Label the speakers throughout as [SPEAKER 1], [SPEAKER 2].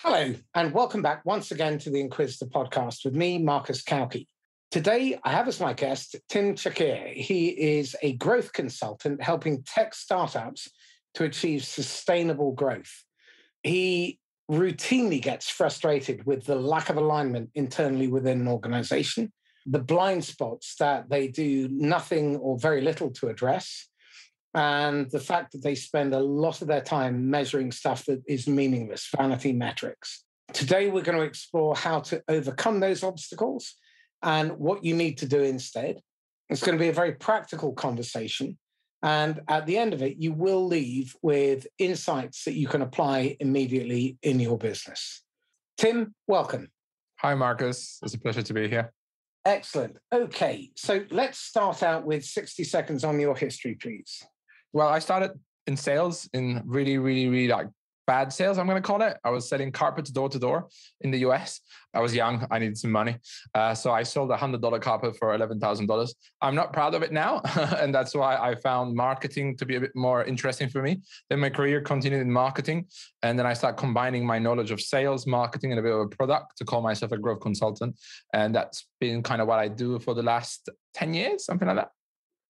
[SPEAKER 1] Hello, and welcome back once again to the Inquisitor podcast with me, Marcus Cauchi. Today, I have as my guest Tim Cakir. He is a growth consultant helping tech startups to achieve sustainable growth. He routinely gets frustrated with the lack of alignment internally within an organization, the blind spots that they do nothing or very little to address, and the fact that they spend a lot of their time measuring stuff that is meaningless, vanity metrics. Today, we're going to explore how to overcome those obstacles and what you need to do instead. It's going to be a very practical conversation. And at the end of it, you will leave with insights that you can apply immediately in your business. Tim, welcome.
[SPEAKER 2] Hi, Marcus. It's a pleasure to be here.
[SPEAKER 1] Excellent. Okay, so let's start out with 60 seconds on your history, please.
[SPEAKER 2] Well, I started in sales in really, really, really like bad sales, I'm going to call it. I was selling carpets door to door in the US. I was young. I needed some money. Uh, so I sold a $100 carpet for $11,000. I'm not proud of it now. and that's why I found marketing to be a bit more interesting for me. Then my career continued in marketing. And then I started combining my knowledge of sales, marketing, and a bit of a product to call myself a growth consultant. And that's been kind of what I do for the last 10 years, something like that.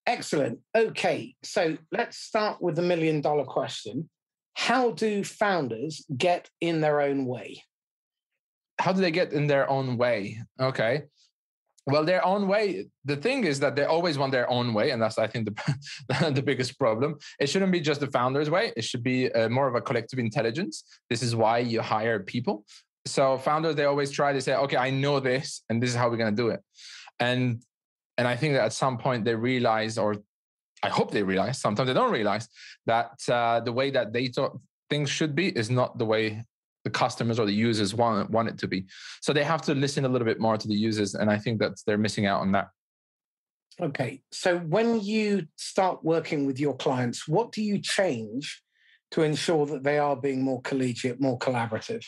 [SPEAKER 1] Excellent. Okay, so let's start with the million dollar question. How do founders get in their own way?
[SPEAKER 2] How do they get in their own way? Okay. Well, their own way. The thing is that they always want their own way, and that's I think the the biggest problem. It shouldn't be just the founder's way. It should be uh, more of a collective intelligence. This is why you hire people. So founders, they always try to say, "Okay, I know this, and this is how we're going to do it." And and I think that at some point they realize, or I hope they realize, sometimes they don't realize that uh, the way that they thought things should be is not the way the customers or the users want, want it to be. So they have to listen a little bit more to the users. And I think that they're missing out on that.
[SPEAKER 1] Okay. So when you start working with your clients, what do you change to ensure that they are being more collegiate, more collaborative?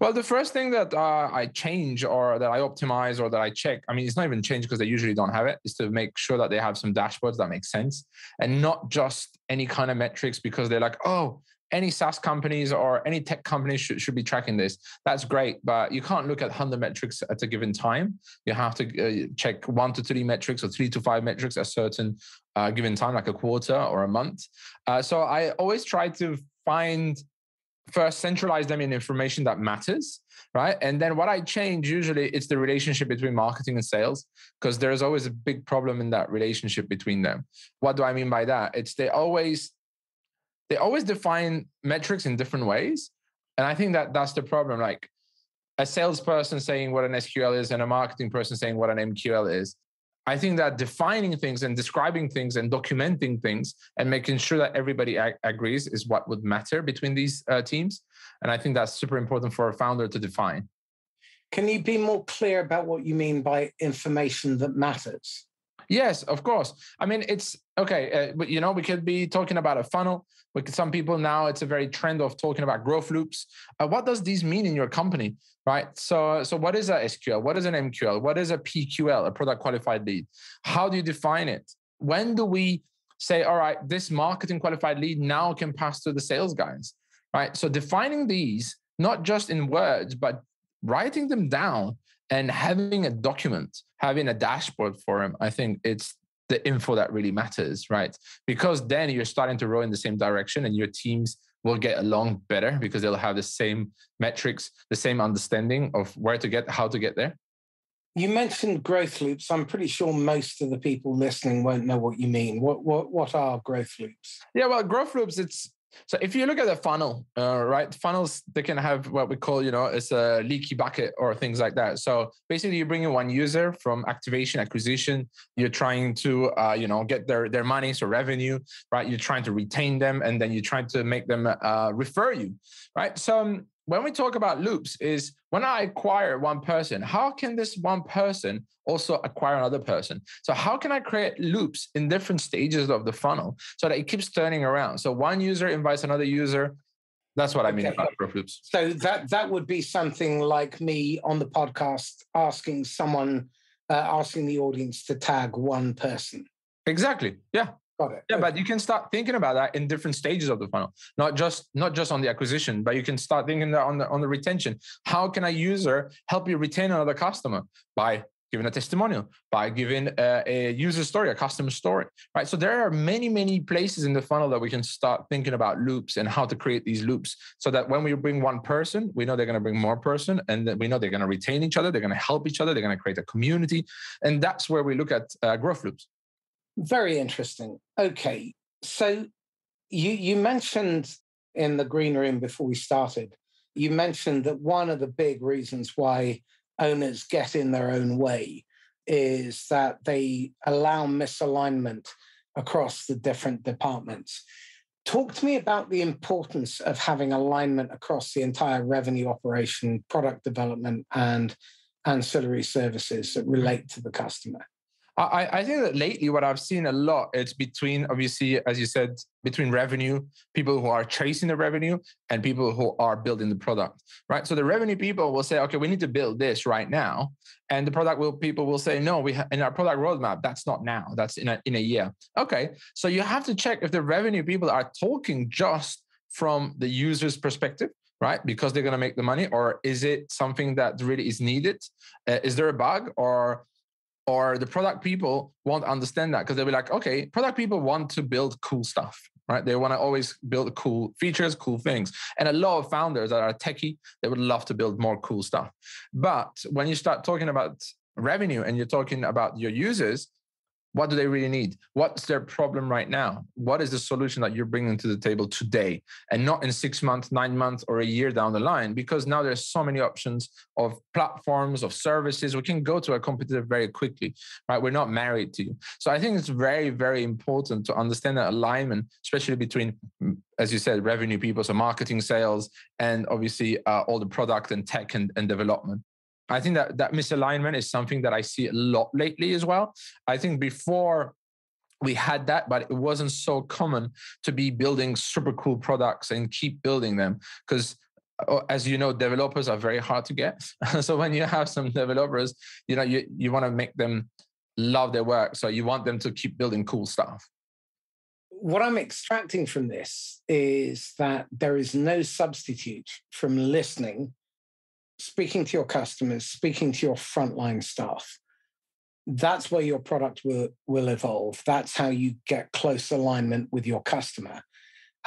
[SPEAKER 2] Well, the first thing that uh, I change or that I optimize or that I check, I mean, it's not even change because they usually don't have it, is to make sure that they have some dashboards that make sense and not just any kind of metrics because they're like, oh, any SaaS companies or any tech companies should, should be tracking this. That's great, but you can't look at 100 metrics at a given time. You have to uh, check one to three metrics or three to five metrics at a certain uh, given time, like a quarter or a month. Uh, so I always try to find first centralize them in information that matters right? And then what i change usually it's the relationship between marketing and sales because there's always a big problem in that relationship between them. What do i mean by that? It's they always they always define metrics in different ways and i think that that's the problem. Like a salesperson saying what an sql is and a marketing person saying what an mql is I think that defining things and describing things and documenting things and making sure that everybody ag- agrees is what would matter between these uh, teams. And I think that's super important for a founder to define.
[SPEAKER 1] Can you be more clear about what you mean by information that matters?
[SPEAKER 2] Yes, of course. I mean, it's okay. Uh, but you know, we could be talking about a funnel. We could, some people now it's a very trend of talking about growth loops. Uh, what does these mean in your company, right? So, so what is a SQL? What is an MQL? What is a PQL, a product qualified lead? How do you define it? When do we say, all right, this marketing qualified lead now can pass to the sales guys, right? So defining these not just in words, but writing them down and having a document, having a dashboard for them, I think it's the info that really matters, right? Because then you're starting to row in the same direction and your teams will get along better because they'll have the same metrics, the same understanding of where to get, how to get there.
[SPEAKER 1] You mentioned growth loops. I'm pretty sure most of the people listening won't know what you mean. What what what are growth loops?
[SPEAKER 2] Yeah, well, growth loops. It's so if you look at the funnel, uh, right, funnels they can have what we call, you know, it's a leaky bucket or things like that. So basically, you bring in one user from activation, acquisition. You're trying to, uh, you know, get their their money, so revenue, right? You're trying to retain them, and then you're trying to make them uh, refer you, right? So um, when we talk about loops is when I acquire one person, how can this one person also acquire another person? So how can I create loops in different stages of the funnel so that it keeps turning around? So one user invites another user. That's what I mean okay. about growth loops.
[SPEAKER 1] So that that would be something like me on the podcast asking someone, uh, asking the audience to tag one person.
[SPEAKER 2] Exactly. Yeah.
[SPEAKER 1] Got it.
[SPEAKER 2] Yeah, okay. but you can start thinking about that in different stages of the funnel, not just not just on the acquisition, but you can start thinking that on the on the retention. How can a user help you retain another customer by giving a testimonial, by giving a, a, user story, a customer story, right? So there are many, many places in the funnel that we can start thinking about loops and how to create these loops so that when we bring one person, we know they're going to bring more person and that we know they're going to retain each other, they're going to help each other, they're going to create a community. And that's where we look at uh, growth loops.
[SPEAKER 1] Very interesting. Okay. So you, you mentioned in the green room before we started, you mentioned that one of the big reasons why owners get in their own way is that they allow misalignment across the different departments. Talk to me about the importance of having alignment across the entire revenue operation, product development, and ancillary services that relate to the customer.
[SPEAKER 2] I, I think that lately what I've seen a lot it's between obviously as you said between revenue people who are chasing the revenue and people who are building the product right? So the revenue people will say okay we need to build this right now and the product will people will say no we ha- in our product roadmap that's not now that's in a in a year. Okay so you have to check if the revenue people are talking just from the user's perspective right? Because they're going to make the money or is it something that really is needed? Uh, is there a bug or or the product people won't understand that because they'll be like, okay, product people want to build cool stuff, right? They want to always build cool features, cool things. And a lot of founders that are techie, they would love to build more cool stuff. But when you start talking about revenue and you're talking about your users, what do they really need? What's their problem right now? What is the solution that you're bringing to the table today and not in six months, nine months, or a year down the line? Because now there's so many options of platforms, of services. We can go to a competitor very quickly, right? We're not married to you. So I think it's very, very important to understand that alignment, especially between, mm, as you said, revenue people, so marketing, sales, and obviously uh, all the product and tech and, and development. I think that that misalignment is something that I see a lot lately as well. I think before we had that, but it wasn't so common to be building super cool products and keep building them because uh, as you know developers are very hard to get so when you have some developers you know you, you want to make them love their work so you want them to keep building cool stuff
[SPEAKER 1] what i'm extracting from this is that there is no substitute from listening speaking to your customers, speaking to your frontline staff. That's where your product will, will evolve. That's how you get close alignment with your customer.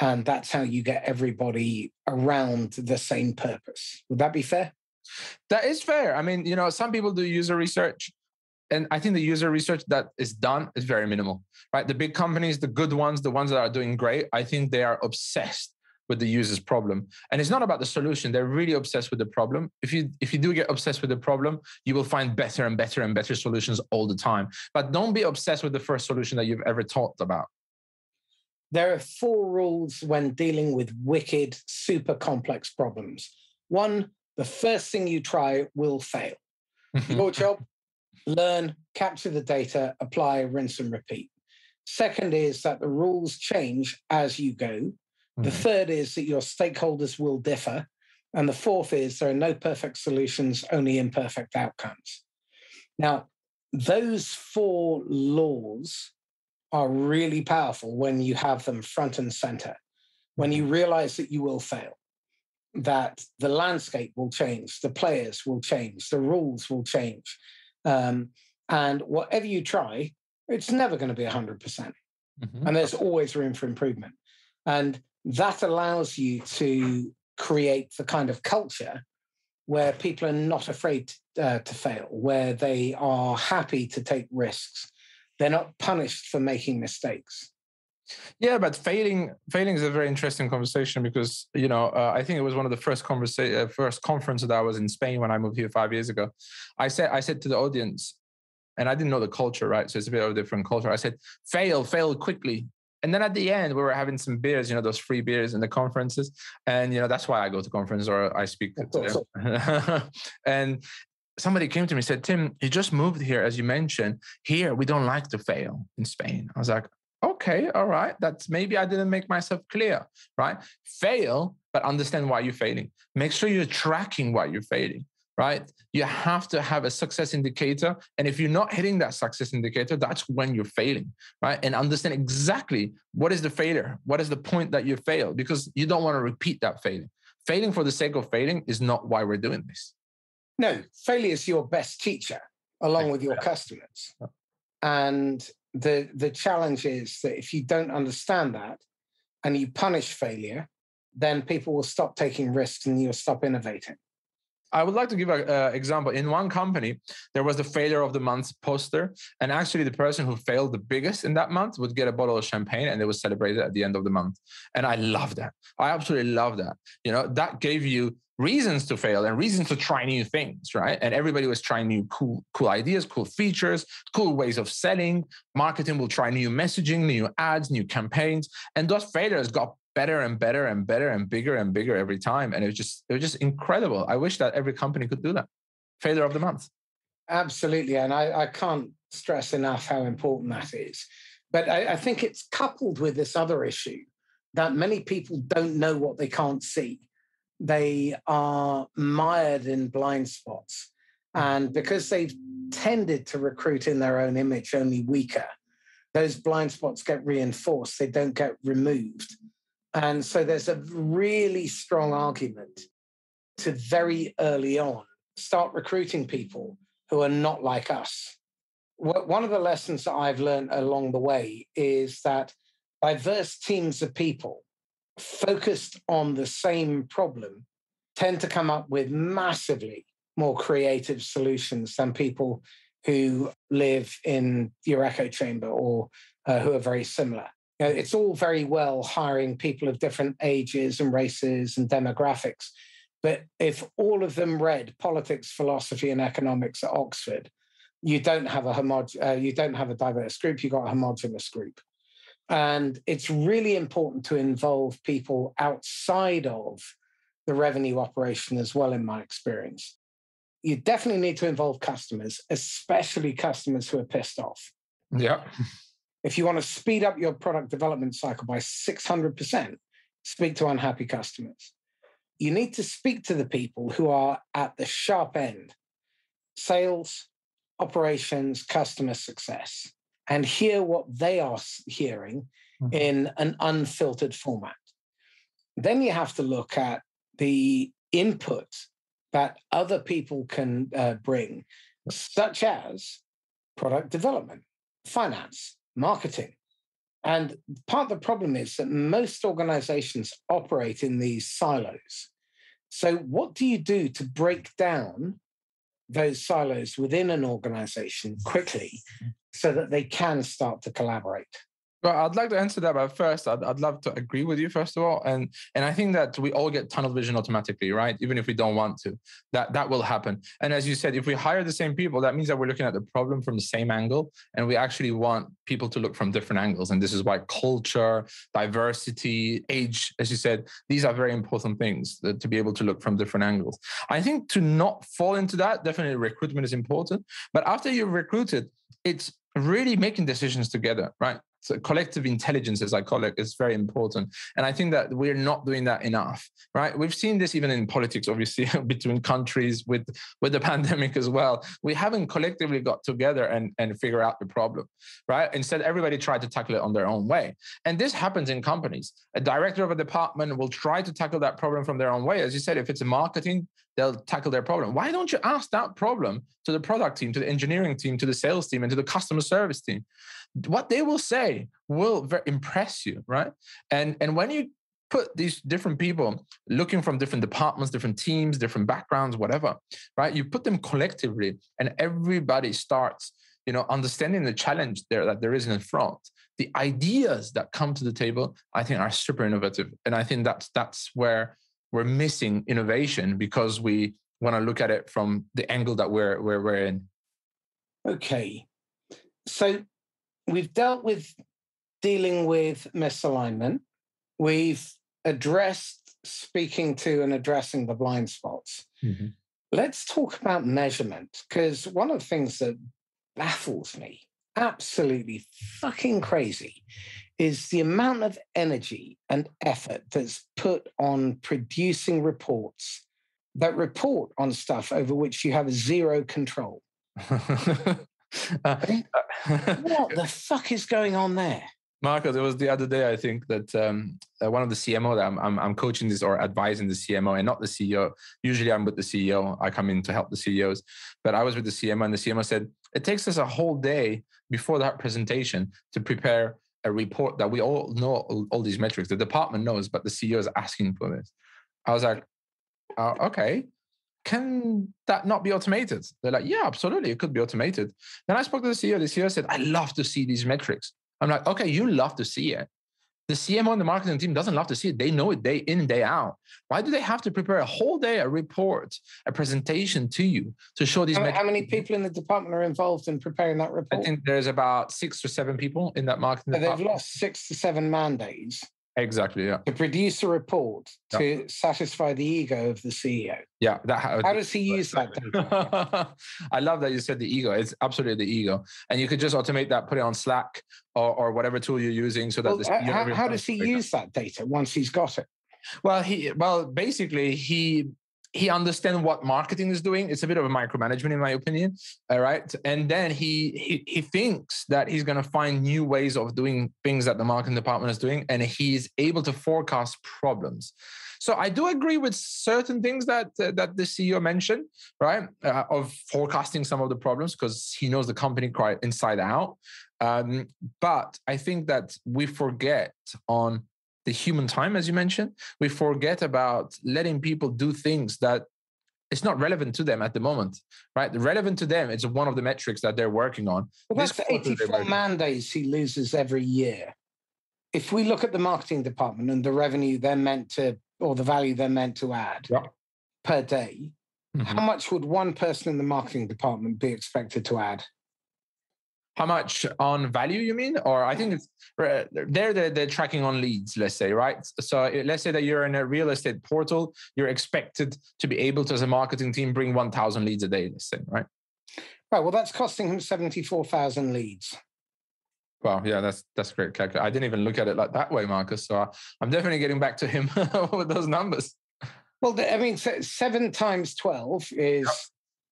[SPEAKER 1] And that's how you get everybody around the same purpose. Would that be fair?
[SPEAKER 2] That is fair. I mean, you know, some people do user research and I think the user research that is done is very minimal, right? The big companies, the good ones, the ones that are doing great, I think they are obsessed with the user's problem. And it's not about the solution. They're really obsessed with the problem. If you if you do get obsessed with the problem you will find better and better and better solutions all the time. But don't be obsessed with the first solution that you've ever talked about.
[SPEAKER 1] There are four rules when dealing with wicked super complex problems. One the first thing you try will fail. Your job learn capture the data apply rinse and repeat. Second is that the rules change as you go the mm-hmm. third is that your stakeholders will differ. And the fourth is there are no perfect solutions, only imperfect outcomes. Now, those four laws are really powerful when you have them front and center, when you mm-hmm. realize that you will fail, that the landscape will change, the players will change, the rules will change. Um, and whatever you try, it's never going to be 100%. percent mm hmm And there's always room for improvement. And that allows you to create the kind of culture where people are not afraid uh, to fail, where they are happy to take risks. They're not punished for making mistakes.
[SPEAKER 2] Yeah, but failing failing is a very interesting conversation because you know uh, I think it was one of the first conversa- uh, first conferences that I was in Spain when I moved here five years ago. I said I said to the audience, and I didn't know the culture, right? So it's a bit of a different culture. I said, fail, fail quickly, and then at the end, we were having some beers, you know, those free beers in the conferences. And, you know, that's why I go to conferences or I speak to them. and somebody came to me and said, Tim, you just moved here, as you mentioned. Here, we don't like to fail in Spain. I was like, okay, all right. That's maybe I didn't make myself clear, right? Fail, but understand why you're failing. Make sure you're tracking why you're failing. Right? You have to have a success indicator. And if you're not hitting that success indicator, that's when you're failing, right? And understand exactly what is the failure, what is the point that you failed, because you don't want to repeat that failing. Failing for the sake of failing is not why we're doing this.
[SPEAKER 1] No, failure is your best teacher along with your customers. And the the challenge is that if you don't understand that and you punish failure, then people will stop taking risks and you'll stop innovating.
[SPEAKER 2] I would like to give an example. In one company, there was the failure of the month poster, and actually, the person who failed the biggest in that month would get a bottle of champagne, and it was celebrated at the end of the month. And I love that. I absolutely love that. You know, that gave you reasons to fail and reasons to try new things, right? And everybody was trying new cool, cool ideas, cool features, cool ways of selling. Marketing will try new messaging, new ads, new campaigns, and those failures got better and better and better and bigger and bigger every time. And it was just it was just incredible. I wish that every company could do that. Failure of the month.
[SPEAKER 1] Absolutely. And I, I can't stress enough how important that is. But I, I think it's coupled with this other issue that many people don't know what they can't see. They are mired in blind spots. And because they've tended to recruit in their own image only weaker, those blind spots get reinforced, they don't get removed. And so there's a really strong argument to very early on start recruiting people who are not like us. One of the lessons that I've learned along the way is that diverse teams of people focused on the same problem tend to come up with massively more creative solutions than people who live in your echo chamber or uh, who are very similar know, it's all very well hiring people of different ages and races and demographics. But if all of them read politics, philosophy, and economics at Oxford, you don't have a homog- uh, you don't have a diverse group. You've got a homogenous group, and it's really important to involve people outside of the revenue operation as well. In my experience, you definitely need to involve customers, especially customers who are pissed off.
[SPEAKER 2] Yeah.
[SPEAKER 1] If you want to speed up your product development cycle by 600%, speak to unhappy customers. You need to speak to the people who are at the sharp end sales, operations, customer success, and hear what they are hearing mm-hmm. in an unfiltered format. Then you have to look at the input that other people can uh, bring, such as product development, finance, marketing. And part of the problem is that most organizations operate in these silos. So, what do you do to break down those silos within an organization quickly so that they can start to collaborate?
[SPEAKER 2] Well, I'd like to answer that, but first, I'd, I'd love to agree with you first of all, and and I think that we all get tunnel vision automatically, right? Even if we don't want to, that that will happen. And as you said, if we hire the same people, that means that we're looking at the problem from the same angle, and we actually want people to look from different angles. And this is why culture, diversity, age, as you said, these are very important things uh, to be able to look from different angles. I think to not fall into that, definitely recruitment is important. But after you've recruited, it's really making decisions together, right? So collective intelligence, as I call it, is very important. And I think that we're not doing that enough, right? We've seen this even in politics, obviously, between countries with, with the pandemic as well. We haven't collectively got together and, and figure out the problem, right? Instead, everybody tried to tackle it on their own way. And this happens in companies. A director of a department will try to tackle that problem from their own way. As you said, if it's a marketing, they'll tackle their problem. Why don't you ask that problem to the product team, to the engineering team, to the sales team, and to the customer service team? what they will say will very impress you, right? And and when you put these different people looking from different departments, different teams, different backgrounds, whatever, right? You put them collectively, and everybody starts, you know, understanding the challenge there that there is in front. The ideas that come to the table, I think, are super innovative, and I think that's that's where we're missing innovation because we want to look at it from the angle that we're we're, we're in.
[SPEAKER 1] Okay, so we've dealt with dealing with misalignment. We've addressed speaking to and addressing the blind spots. Mm-hmm. Let's talk about measurement because one of the things that baffles me, absolutely fucking crazy, is the amount of energy and effort that's put on producing reports that report on stuff over which you have zero control.
[SPEAKER 2] Uh,
[SPEAKER 1] what the fuck is going on there?
[SPEAKER 2] Marcus, it was the other day, I think, that um, uh, one of the CMO that I'm, I'm, I'm, coaching this or advising the CMO and not the CEO. Usually I'm with the CEO. I come in to help the CEOs. But I was with the CMO and the CMO said, it takes us a whole day before that presentation to prepare a report that we all know all, all these metrics. The department knows, but the CEO is asking for this. I was like, uh, okay, can that not be automated? They're like, yeah, absolutely. It could be automated. Then I spoke to the CEO. The CEO said, I love to see these metrics. I'm like, okay, you love to see it. The CMO and the marketing team doesn't love to see it. They know it day in, and day out. Why do they have to prepare a whole day, a report, a presentation to you to show these?
[SPEAKER 1] How, how many people in the department are involved in preparing that report?
[SPEAKER 2] I think there's about six or seven people in that marketing.
[SPEAKER 1] So they've lost six to seven man days.
[SPEAKER 2] Exactly. Yeah.
[SPEAKER 1] To produce a report to satisfy the ego of the CEO.
[SPEAKER 2] Yeah.
[SPEAKER 1] That, how, how does he use that data?
[SPEAKER 2] I love that you said the ego. It's absolutely the ego. And you could just automate that, put it on Slack or, or whatever tool you're using so that
[SPEAKER 1] well,
[SPEAKER 2] this,
[SPEAKER 1] how, how does he use that data once he's got it?
[SPEAKER 2] Well, he well basically he he understands what marketing is doing. It's a bit of a micromanagement, in my opinion. All right, and then he he he thinks that he's going to find new ways of doing things that the marketing department is doing, and he's able to forecast problems. So I do agree with certain things that uh, that the CEO mentioned, right? Uh, of forecasting some of the problems because he knows the company quite inside out. Um, but I think that we forget on the human time, as you mentioned. We forget about letting people do things that it's not relevant to them at the moment, right? Relevant to them, it's one of the metrics that they're working on.
[SPEAKER 1] Well, that's the 84 man days he loses every year. If we look at the marketing department and the revenue they're meant to, or the value they're meant to add
[SPEAKER 2] yeah.
[SPEAKER 1] per day, mm-hmm. how much would one person in the marketing department be expected to add?
[SPEAKER 2] How much on value you mean or i think it's there they're, they're tracking on leads let's say right so let's say that you're in a real estate portal you're expected to be able to as a marketing team bring 1000 leads a day let's say right
[SPEAKER 1] right well that's costing him 74000 leads
[SPEAKER 2] Well, yeah, that's that's great I didn't even look at it like that way, Marcus. So I'm definitely getting back to him with those numbers.
[SPEAKER 1] Well, I mean, seven times 12 is yep.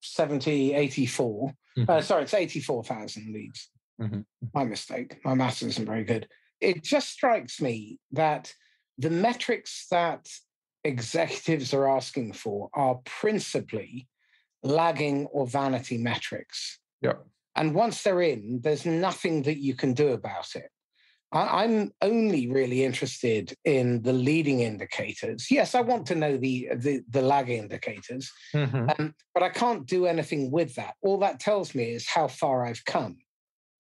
[SPEAKER 1] 70, 84. Mm-hmm. Uh, sorry, it's 84,000 leads. Mm-hmm. My mistake. My maths isn't very good. It just strikes me that the metrics that executives are asking for are principally lagging or vanity metrics.
[SPEAKER 2] Yeah.
[SPEAKER 1] And once they're in, there's nothing that you can do about it. I, am only really interested in the leading indicators. Yes, I want to know the the, the lag indicators, mm-hmm. um, but I can't do anything with that. All that tells me is how far I've come.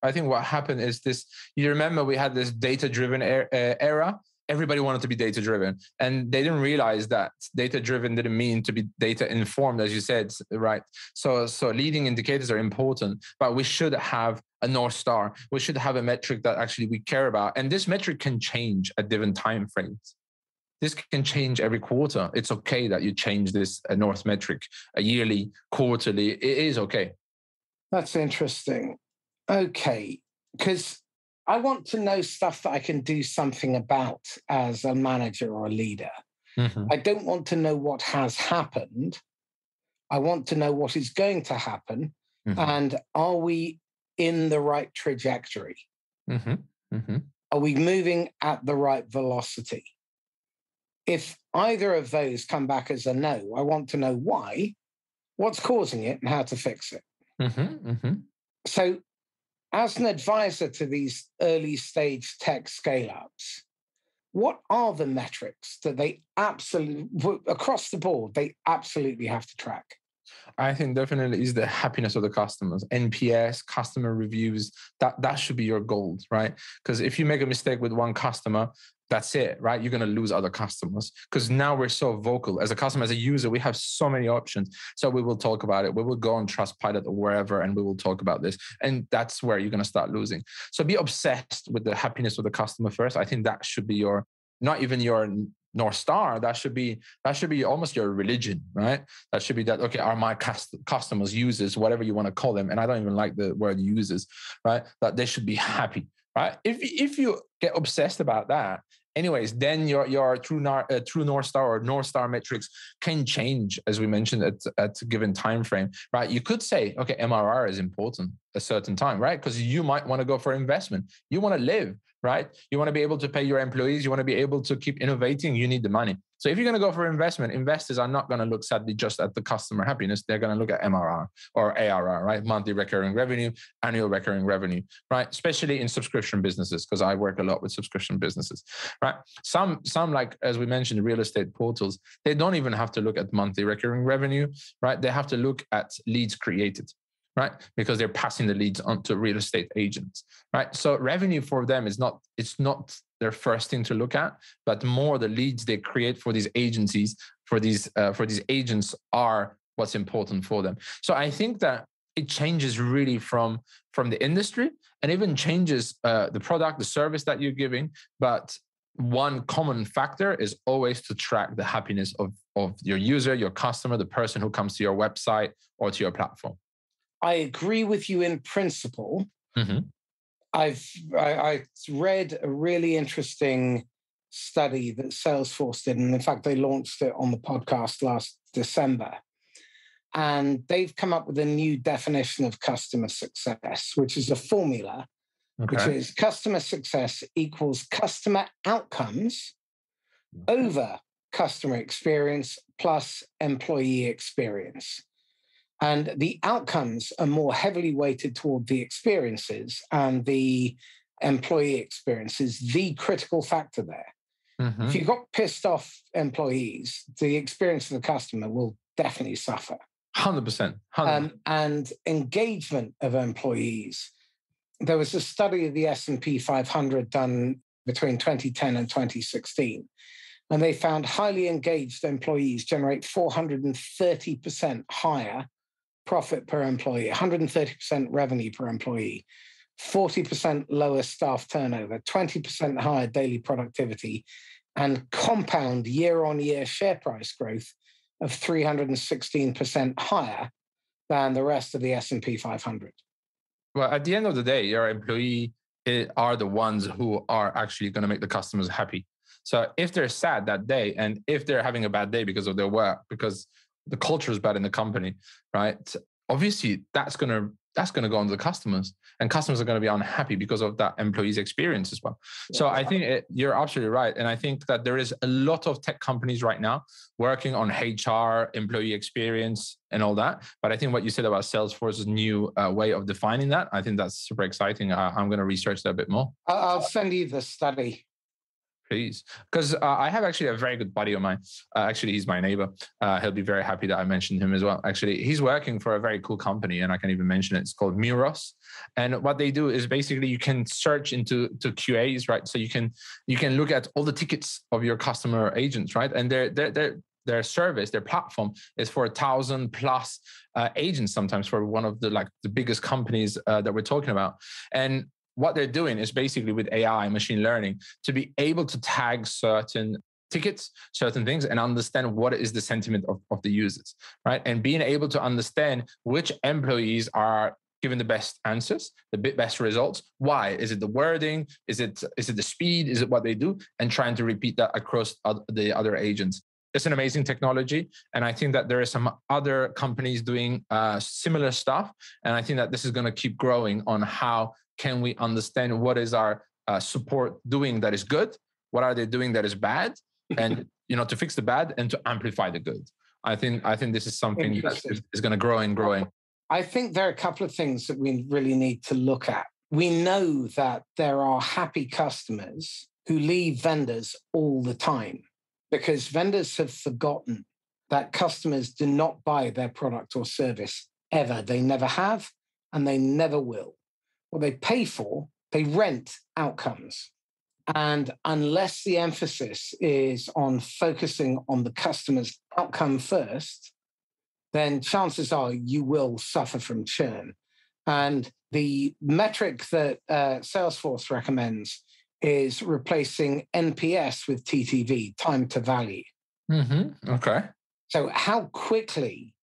[SPEAKER 2] I think what happened is this. You remember we had this data-driven er, uh, era everybody wanted to be data driven and they didn't realize that data driven didn't mean to be data informed as you said right? So so leading indicators are important but we should have a north star. We should have a metric that actually we care about. And this metric can change at different time frames. This can change every quarter. It's okay that you change this uh, north metric a yearly quarterly. It is okay.
[SPEAKER 1] That's interesting. Okay. Because I want to know stuff that I can do something about as a manager or a leader. Mm-hmm. I don't want to know what has happened. I want to know what is going to happen. Mm-hmm. And are we in the right trajectory? Mm-hmm. mm-hmm. Are we moving at the right velocity? If either of those come back as a no, I want to know why, what's causing it, and how to fix it. Mm-hmm. Mm-hmm. So as an advisor to these early stage tech scale ups, what are the metrics that they absolutely, across the board, they absolutely have to track?
[SPEAKER 2] I think definitely is the happiness of the customers. NPS, customer reviews, that that should be your goal, right? Because if you make a mistake with one customer, that's it, right? You're going to lose other customers because now we're so vocal. As a customer, as a user, we have so many options. So we will talk about it. We will go on Trustpilot or wherever and we will talk about this. And that's where you're going to start losing. So be obsessed with the happiness of the customer first. I think that should be your, not even your North Star. That should be, that should be almost your religion, right? That should be that, okay, are my customers, users, whatever you want to call them. And I don't even like the word users, right? That they should be happy right? If if you get obsessed about that, anyways, then your your true uh, true North Star or North Star metrics can change as we mentioned at at a given time frame, right? You could say, okay, MRR is important a certain time, right? Because you might want to go for investment. You want to live, right? You want to be able to pay your employees. You want to be able to keep innovating. You need the money. So if you're going to go for investment, investors are not going to look sadly just at the customer happiness. They're going to look at MRR or ARR, right? Monthly recurring revenue, annual recurring revenue, right? Especially in subscription businesses, because I work a lot with subscription businesses, right? Some, some like as we mentioned, real estate portals, they don't even have to look at monthly recurring revenue, right? They have to look at leads created right? Because they're passing the leads on to real estate agents, right? So revenue for them is not it's not their first thing to look at, but more the leads they create for these agencies, for these uh, for these agents are what's important for them. So I think that it changes really from from the industry and even changes uh, the product, the service that you're giving, but one common factor is always to track the happiness of, of your user, your customer, the person who comes to your website or to your platform.
[SPEAKER 1] I agree with you in principle. Mm-hmm. I've I, I, read a really interesting study that Salesforce did, and in fact, they launched it on the podcast last December. And they've come up with a new definition of customer success, which is a formula, okay. which is customer success equals customer outcomes over customer experience plus employee experience. And the outcomes are more heavily weighted toward the experiences, and the employee experience is the critical factor there. Mm-hmm. If you've got pissed off employees, the experience of the customer will definitely suffer.
[SPEAKER 2] 100%. 100%. Um,
[SPEAKER 1] and engagement of employees. There was a study of the S&P 500 done between 2010 and 2016 and they found highly engaged employees generate 430% higher profit per employee, 130% revenue per employee, 40% lower staff turnover, 20% higher daily productivity, and compound year on year share price growth of 316% higher than the rest of the S&P 500.
[SPEAKER 2] Well, at the end of the day, your employee eh, are the ones who are actually going to make the customers happy. So if they're sad that day and if they're having a bad day because of their work, because the culture is bad in the company, right? Obviously, that's gonna that's going to go on to the customers and customers are going to be unhappy because of that employee's experience as well. Yeah, so i think it, you're absolutely right and i think that there is a lot of tech companies right now working on hr employee experience and all that but i think what you said about salesforce's new uh, way of defining that i think that's super exciting. I, i'm going to research that a bit more.
[SPEAKER 1] I'll send you the study
[SPEAKER 2] please. Because uh, i have actually a very good buddy of mine. Uh, actually he's my neighbor. Uh, he'll be very happy that i mentioned him as well. Actually he's working for a very cool company and i can even mention it. It's called muros and what they do is basically you can search into to qas right? So you can you can look at all the tickets of your customer agents right? And their their they're their service, their platform is for a thousand plus uh, agents sometimes for one of the like the biggest companies uh, that we're talking about. And what they're doing is basically with AI, machine learning, to be able to tag certain tickets, certain things, and understand what is the sentiment of, of the users, right? And being able to understand which employees are given the best answers, the best results. Why? Is it the wording? Is it is it the speed? Is it what they do? And trying to repeat that across the other agents. It's an amazing technology, and I think that there are some other companies doing uh, similar stuff. And I think that this is going to keep growing on how can we understand what is our uh, support doing that is good? What are they doing that is bad? And you know to fix the bad and to amplify the good. I think i think this is something that is, is going to grow and growing
[SPEAKER 1] i think there are a couple of things that we really need to look at. We know that there are happy customers who leave vendors all the time because vendors have forgotten that customers do not buy their product or service ever. They never have and they never will what they pay for, they rent outcomes. And unless the emphasis is on focusing on the customer's outcome first, then chances are you will suffer from churn. And the metric that uh, Salesforce recommends is replacing NPS with TTV, time to value.
[SPEAKER 2] Mm-hmm. Okay.
[SPEAKER 1] So, how quickly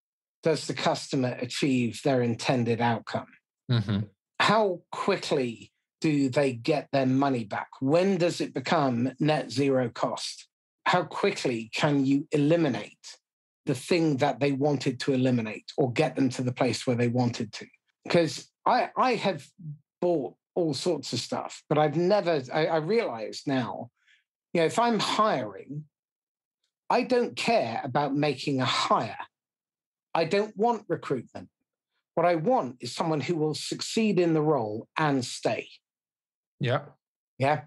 [SPEAKER 1] does the customer achieve their intended outcome? Mm-hmm how quickly do they get their money back? When does it become net zero cost? How quickly can you eliminate the thing that they wanted to eliminate or get them to the place where they wanted to? Because I, I have bought all sorts of stuff, but I've never, I, I realize now, you know, if I'm hiring, I don't care about making a hire. I don't want recruitment. What I want is someone who will succeed in the role and stay.
[SPEAKER 2] Yeah.
[SPEAKER 1] Yeah.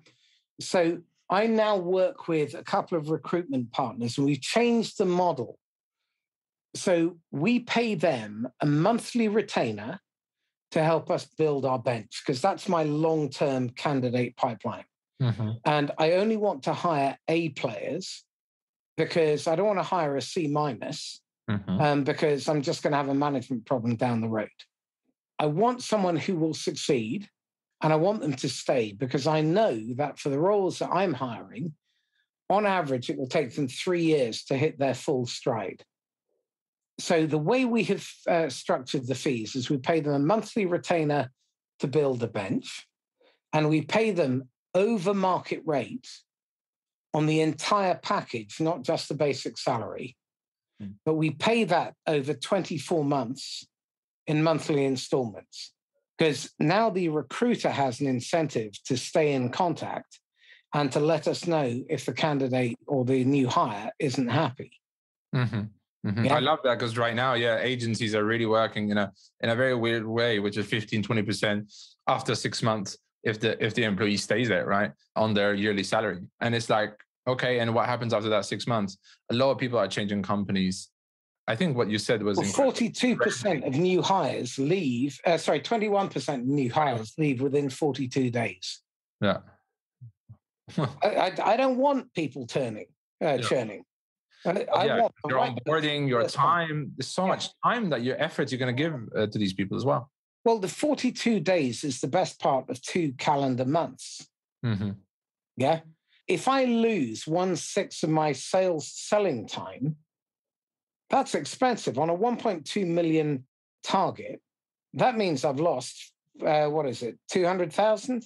[SPEAKER 1] So I now work with a couple of recruitment partners and we've changed the model. So we pay them a monthly retainer to help us build our bench because that's my long term candidate pipeline. Mm-hmm. And I only want to hire A players because I don't want to hire a C minus mm-hmm. um, because I'm just going to have a management problem down the road. I want someone who will succeed and I want them to stay because I know that for the roles that I'm hiring, on average, it will take them three years to hit their full stride. So the way we have uh, structured the fees is we pay them a monthly retainer to build a bench, and we pay them over market rate on the entire package, not just the basic salary. Mm. But we pay that over 24 months in monthly installments because now the recruiter has an incentive to stay in contact and to let us know if the candidate or the new hire isn't happy.
[SPEAKER 2] Mm-hmm. Mm-hmm. Yeah. I love that because right now, yeah, agencies are really working in a in a very weird way, which is 15, 20% after six months if the if the employee stays there, right? On their yearly salary. And it's like, okay, and what happens after that six months? A lot of people are changing companies. I think what you said was
[SPEAKER 1] forty-two percent of new hires leave. Uh, sorry, twenty-one percent of new hires leave within forty-two days.
[SPEAKER 2] Yeah,
[SPEAKER 1] I, I, I, don't want people turning, uh, yeah. churning.
[SPEAKER 2] I, I yeah, your right onboarding, your time. There's so yeah. much time that your efforts you're going to give uh, to these people as well.
[SPEAKER 1] Well, the 42 days is the best part of two calendar months. Mm-hmm. Yeah. If I lose one sixth of my sales selling time, that's expensive. On a 1.2 million target, that means I've lost, uh, what is it, 200,000?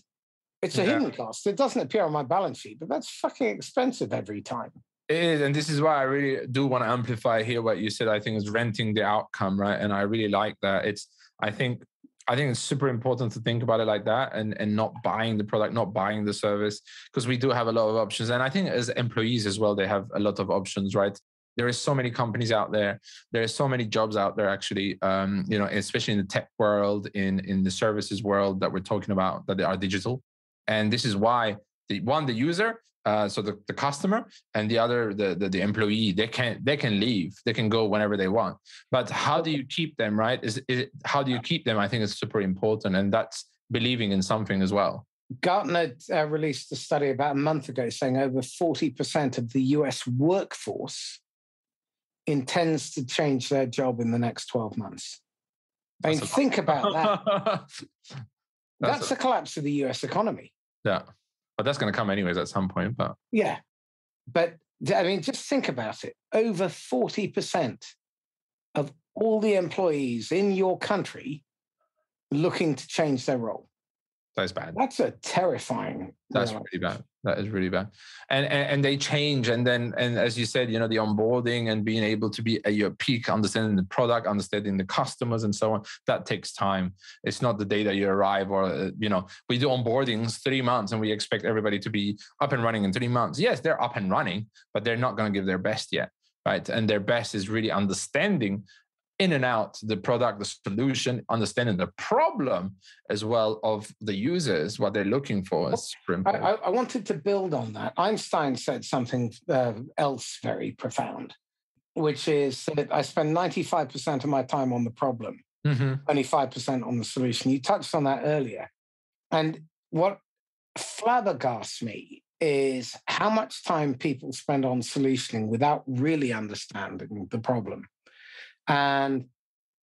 [SPEAKER 1] It's a yeah. hidden cost. It doesn't appear on my balance sheet, but that's fucking expensive every time.
[SPEAKER 2] It is, and this is why I really do want to amplify here what you said. I think is renting the outcome, right? And I really like that. It's I think I think it's super important to think about it like that and and not buying the product, not buying the service, because we do have a lot of options. And I think as employees as well, they have a lot of options, right? There is so many companies out there. There are so many jobs out there, actually. Um, you know, especially in the tech world, in in the services world that we're talking about, that they are digital. And this is why the one the user uh, so the, the customer and the other the, the, the employee they can they can leave they can go whenever they want. But how do you keep them right? Is, is how do you keep them? I think is super important and that's believing in something as well.
[SPEAKER 1] Gartner uh, released a study about a month ago saying over 40% of the us workforce intends to change their job in the next 12 months. I mean think about that. That's, that's a, a collapse of the us economy.
[SPEAKER 2] Yeah but that's going to come anyways at some point. But
[SPEAKER 1] yeah, but I mean, just think about it. Over forty percent of all the employees in your country looking to change their role.
[SPEAKER 2] That's bad.
[SPEAKER 1] That's a terrifying.
[SPEAKER 2] That's really bad. That is really bad. And, and and they change, and then and as you said, you know, the onboarding and being able to be at your peak, understanding the product, understanding the customers, and so on. That takes time. It's not the day that you arrive, or uh, you know, we do onboardings three months, and we expect everybody to be up and running in three months. Yes, they're up and running, but they're not going to give their best yet right? And their best is really understanding in and out the product, the solution, understanding the problem as well of the users, what they're looking for. Is
[SPEAKER 1] I, I, wanted to build on that. Einstein said something uh, else very profound, which is that I spend 95% of my time on the problem, mm-hmm. only 5% on the solution. You touched on that earlier. And what flabbergasts me is how much time people spend on solutioning without really understanding the problem and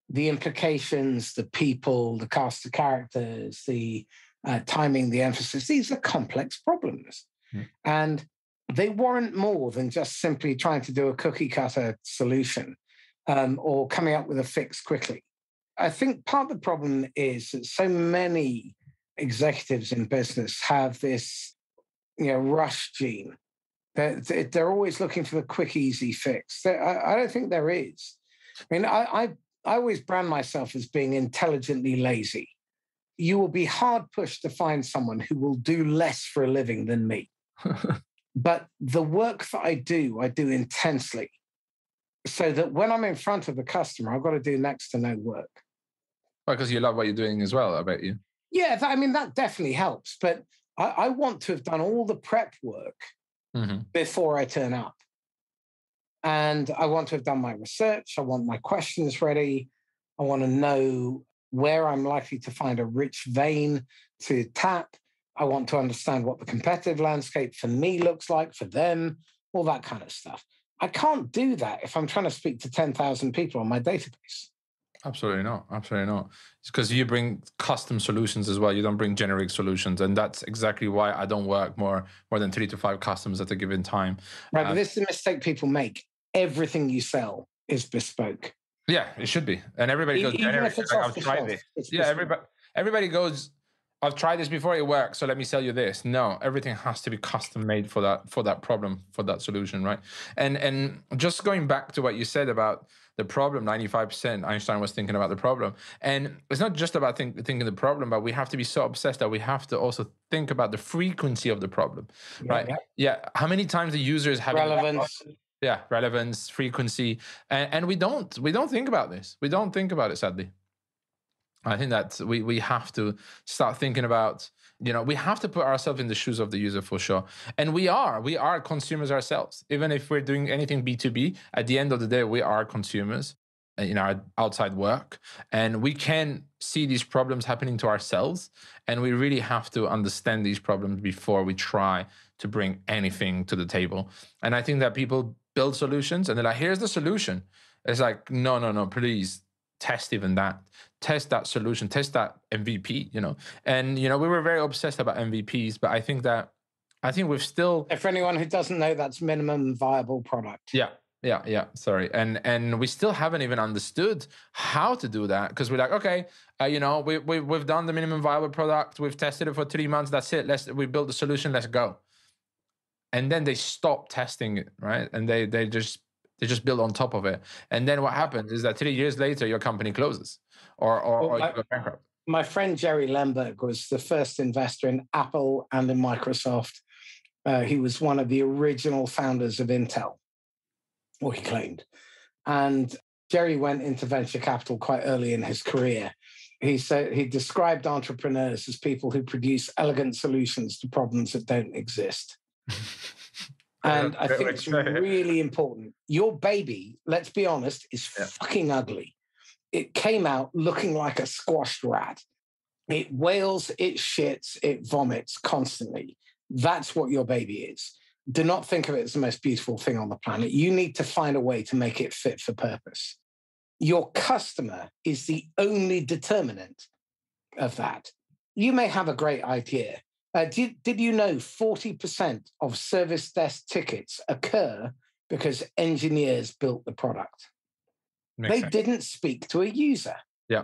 [SPEAKER 1] the implications, the people, the cast of characters, the uh, timing, the emphasis, these are complex problems. Mm. And they warrant more than just simply trying to do a cookie cutter solution um, or coming up with a fix quickly. I think part of the problem is that so many executives in business have this, you know, rush gene. They're, they're always looking for the quick, easy fix. I, I don't think there is. I mean, I, I, I always brand myself as being intelligently lazy. You will be hard pushed to find someone who will do less for a living than me. but the work that I do, I do intensely so that when I'm in front of the customer, I've got to do next to no work.
[SPEAKER 2] Well, because you love what you're doing as well, I bet you.
[SPEAKER 1] Yeah, that, I mean, that definitely helps. But I, I, want to have done all the prep work mm-hmm. before I turn up. And I want to have done my research. I want my questions ready. I want to know where I'm likely to find a rich vein to tap. I want to understand what the competitive landscape for me looks like, for them, all that kind of stuff. I can't do that if I'm trying to speak to 10,000 people on my database.
[SPEAKER 2] Absolutely not. Absolutely not. It's because you bring custom solutions as well. You don't bring generic solutions, and that's exactly why I don't work more more than three to five customers at a given time.
[SPEAKER 1] Right, uh, but this is a mistake people make. Everything you sell is bespoke.
[SPEAKER 2] Yeah, it should be, and everybody goes
[SPEAKER 1] Even generic. If it's like, I've tried
[SPEAKER 2] it. Yeah, everybody everybody goes. I've tried this before; it works. So let me sell you this. No, everything has to be custom made for that for that problem for that solution, right? And and just going back to what you said about the problem 95% einstein was thinking about the problem and it's not just about think, thinking the problem but we have to be so obsessed that we have to also think about the frequency of the problem yeah, right yeah. yeah. how many times the users have
[SPEAKER 1] relevance
[SPEAKER 2] yeah relevance frequency and, and we don't we don't think about this. We don't think about it sadly. I think that we we have to start thinking about you know we have to put ourselves in the shoes of the user for sure. And we are we are consumers ourselves. Even if we're doing anything b2b at the end of the day we are consumers uh, in our outside work. And we can see these problems happening to ourselves and we really have to understand these problems before we try to bring anything to the table. And i think that people build solutions and they're like here's the solution. It's like no no no please test even that. Test that solution. Test that mvp you know. And you know we were very obsessed about mvps but i think that i think we've still
[SPEAKER 1] for anyone who doesn't know that's minimum viable product.
[SPEAKER 2] Yeah yeah yeah sorry. And and we still haven't even understood how to do that because we're like okay uh, you know we, we we've done the minimum viable product. We've tested it for three months. That's it. Let's we built the solution. Let's go and then they stop testing it right and they they just they just build on top of it. And then what happens is that three years later, your company closes or, or, well, or you go bankrupt.
[SPEAKER 1] My friend Jerry Lemberg was the first investor in Apple and in Microsoft. Uh, he was one of the original founders of Intel, or he claimed. And Jerry went into venture capital quite early in his career. He said he described entrepreneurs as people who produce elegant solutions to problems that don't exist. And I think it's really important. Your baby, let's be honest, is yeah. fucking ugly. It came out looking like a squashed rat. It wails, it shits, it vomits constantly. That's what your baby is. Do not think of it as the most beautiful thing on the planet. You need to find a way to make it fit for purpose. Your customer is the only determinant of that. You may have a great idea, uh, did, did you know 40% of service desk tickets occur because engineers built the product? Makes they sense. didn't speak to a user.
[SPEAKER 2] Yeah.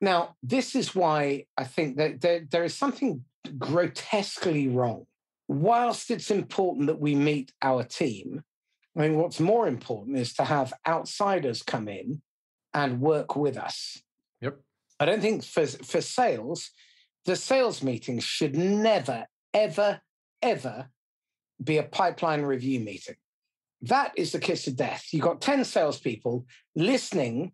[SPEAKER 1] Now, this is why I think that there, there is something grotesquely wrong. Whilst it's important that we meet our team, I mean, what's more important is to have outsiders come in and work with us.
[SPEAKER 2] Yep.
[SPEAKER 1] I don't think for, for sales, the sales meeting should never, ever, ever be a pipeline review meeting. That is the kiss of death. You've got 10 salespeople listening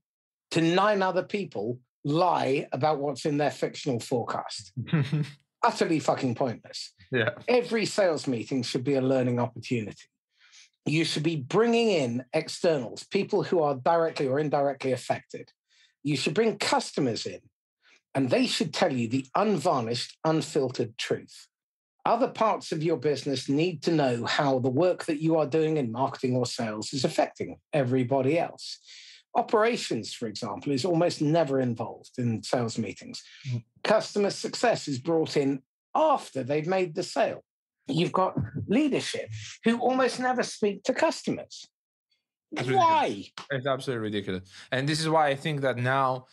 [SPEAKER 1] to nine other people lie about what's in their fictional forecast. Utterly fucking pointless.
[SPEAKER 2] Yeah.
[SPEAKER 1] Every sales meeting should be a learning opportunity. You should be bringing in externals, people who are directly or indirectly affected. You should bring customers in and they should tell you the unvarnished, unfiltered truth. Other parts of your business need to know how the work that you are doing in marketing or sales is affecting everybody else. Operations, for example, is almost never involved in sales meetings. Mm. Customer success is brought in after they've made the sale. You've got leadership who almost never speak to customers. Why?
[SPEAKER 2] It's absolutely ridiculous. And this is why I think that now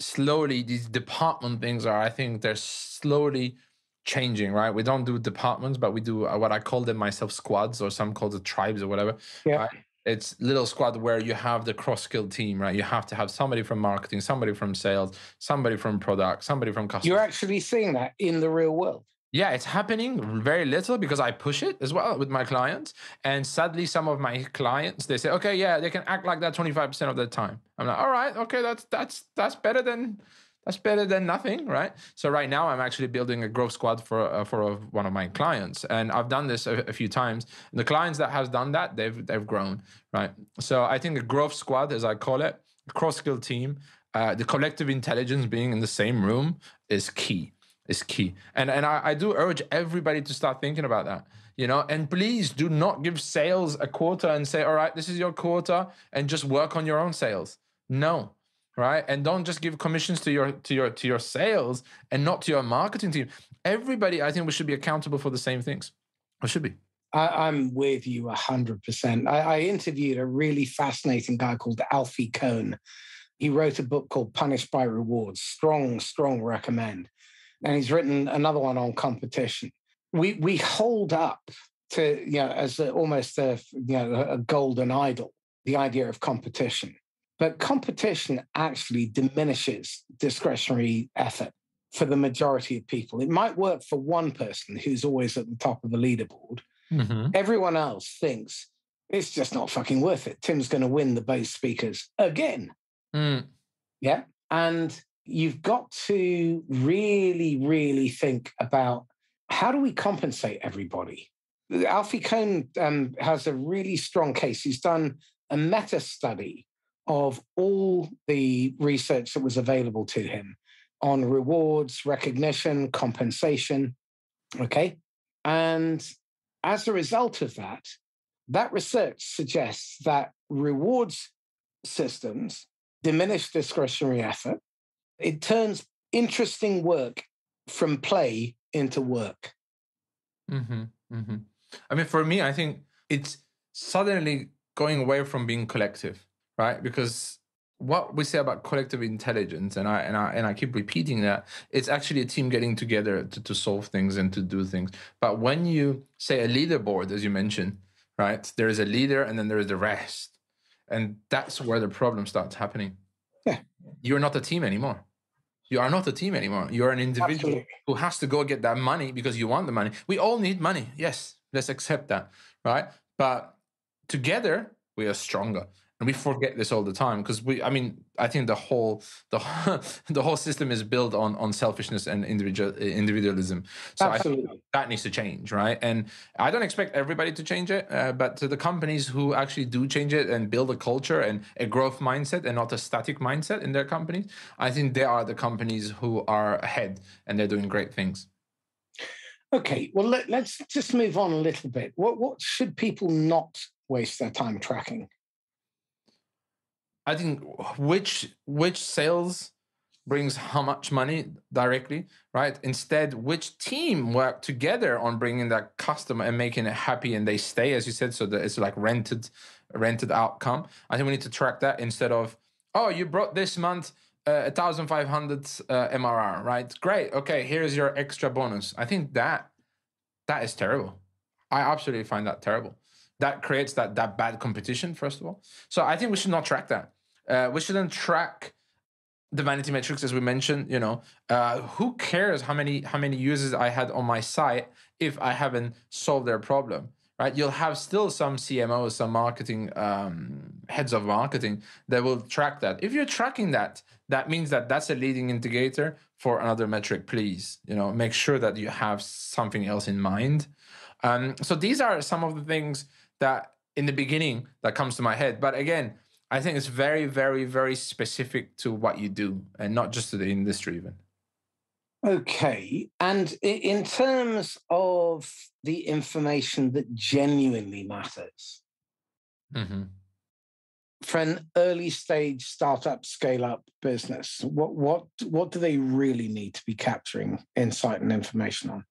[SPEAKER 2] slowly these department things are i think they're slowly changing right we don't do departments but we do uh, what i call them myself squads or some call it tribes or whatever
[SPEAKER 1] Yeah.
[SPEAKER 2] right? it's little squad where you have the cross skill team right you have to have somebody from marketing somebody from sales somebody from product somebody from customer
[SPEAKER 1] You're actually seeing that in the real world.
[SPEAKER 2] Yeah, it's happening very little because I push it as well with my clients. And sadly, some of my clients they say, okay, yeah, they can act like that 25% of the time. I'm like, all right, okay, that's that's that's better than that's better than nothing, right? So right now, I'm actually building a growth squad for uh, for a, one of my clients, and I've done this a, a few times. And the clients that has done that, they've they've grown, right? So I think a growth squad, as I call it, cross skill team, uh, the collective intelligence being in the same room is key is key. And and I, I do urge everybody to start thinking about that. You know, and please do not give sales a quota and say, all right, this is your quota, and just work on your own sales. No. Right. And don't just give commissions to your to your to your sales and not to your marketing team. Everybody, I think we should be accountable for the same things. We should be.
[SPEAKER 1] I, I'm with you 100%. I, I interviewed a really fascinating guy called Alfie Kohn. He wrote a book called Punished by Rewards. Strong, strong recommend. And he's written another one on competition. We we hold up to you know as a, almost a you know a golden idol the idea of competition, but competition actually diminishes discretionary effort for the majority of people. It might work for one person who's always at the top of the leaderboard,
[SPEAKER 2] Mm-hmm.
[SPEAKER 1] everyone else thinks it's just not fucking worth it. Tim's going to win the base speakers again.
[SPEAKER 2] Mm.
[SPEAKER 1] Yeah. And you've got to really, really think about how do we compensate everybody? Alfie Kohn um, has a really strong case. He's done a meta study of all the research that was available to him on rewards, recognition, compensation. Okay. And as a result of that, that research suggests that rewards systems diminish discretionary effort. It turns interesting work from play into work.
[SPEAKER 2] Mm-hmm. Mm-hmm. I mean, for me, I think it's suddenly going away from being collective, right? Because what we say about collective intelligence, and I and I and I keep repeating that, it's actually a team getting together to, to solve things and to do things. But when you say a leaderboard, as you mentioned, right, there is a leader and then there is the rest. And that's where the problem starts happening.
[SPEAKER 1] Yeah.
[SPEAKER 2] You're not a team anymore. You are not a team anymore. You're an individual
[SPEAKER 1] Absolutely.
[SPEAKER 2] who has to go get that money because you want the money. We all need money. Yes, let's accept that, right? But together we are stronger. And we forget this all the time because we I mean, I think the whole the the whole system is built on on selfishness and individual individualism. So I think
[SPEAKER 1] Absolutely.
[SPEAKER 2] that needs to change, right? And I don't expect everybody to change it, uh, but to the companies who actually do change it and build a culture and a growth mindset and not a static mindset in their companies, I think they are the companies who are ahead and they're doing great things.
[SPEAKER 1] Okay, well let, us just move on a little bit. What what should people not waste their time tracking?
[SPEAKER 2] I think which which sales brings how much money directly, right? Instead, which team work together on bringing that customer and making it happy and they stay, as you said, so that it's like rented rented outcome. I think we need to track that instead of oh, you brought this month uh, 1500 uh, MRR, right? Great. Okay, here's your extra bonus. I think that that is terrible. I absolutely find that terrible. That creates that that bad competition, first of all. So I think we should not track that. Uh, we shouldn't track the vanity metrics as we mentioned. You know, uh, who cares how many how many users I had on my site if I haven't solved their problem, right? You'll have still some CMOs, some marketing um, heads of marketing that will track that. If you're tracking that, that means that that's a leading indicator for another metric. Please, you know, make sure that you have something else in mind. Um, so these are some of the things that in the beginning that comes to my head. But again, I think it's very, very, very specific to what you do and not just to the industry even.
[SPEAKER 1] Okay, and in terms of the information that genuinely matters
[SPEAKER 2] Mm-hmm.
[SPEAKER 1] for an early stage startup scale up business, what what what do they really need to be capturing insight and information on?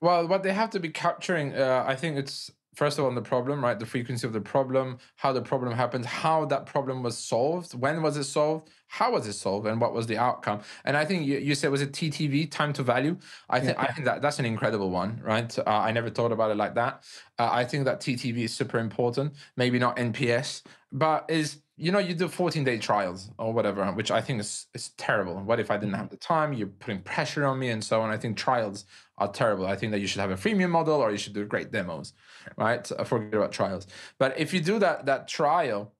[SPEAKER 2] Well, what they have to be capturing, uh, I think it's first of all on the problem right? The frequency of the problem how the problem happened how that problem was solved when was it solved how was it solved and what was the outcome. And i think you, you said was it ttv time to value? I think yeah. i think that that's an incredible one right? Uh, i never thought about it like that. Uh, i think that ttv is super important maybe not nps but is you know you do 14 day trials or whatever which i think is, is terrible. What if i didn't have mm-hmm. the time? You're putting pressure on me and so on. I think trials are terrible. I think that you should have a freemium model or you should do great demos right? Forget about trials. But if you do that that trial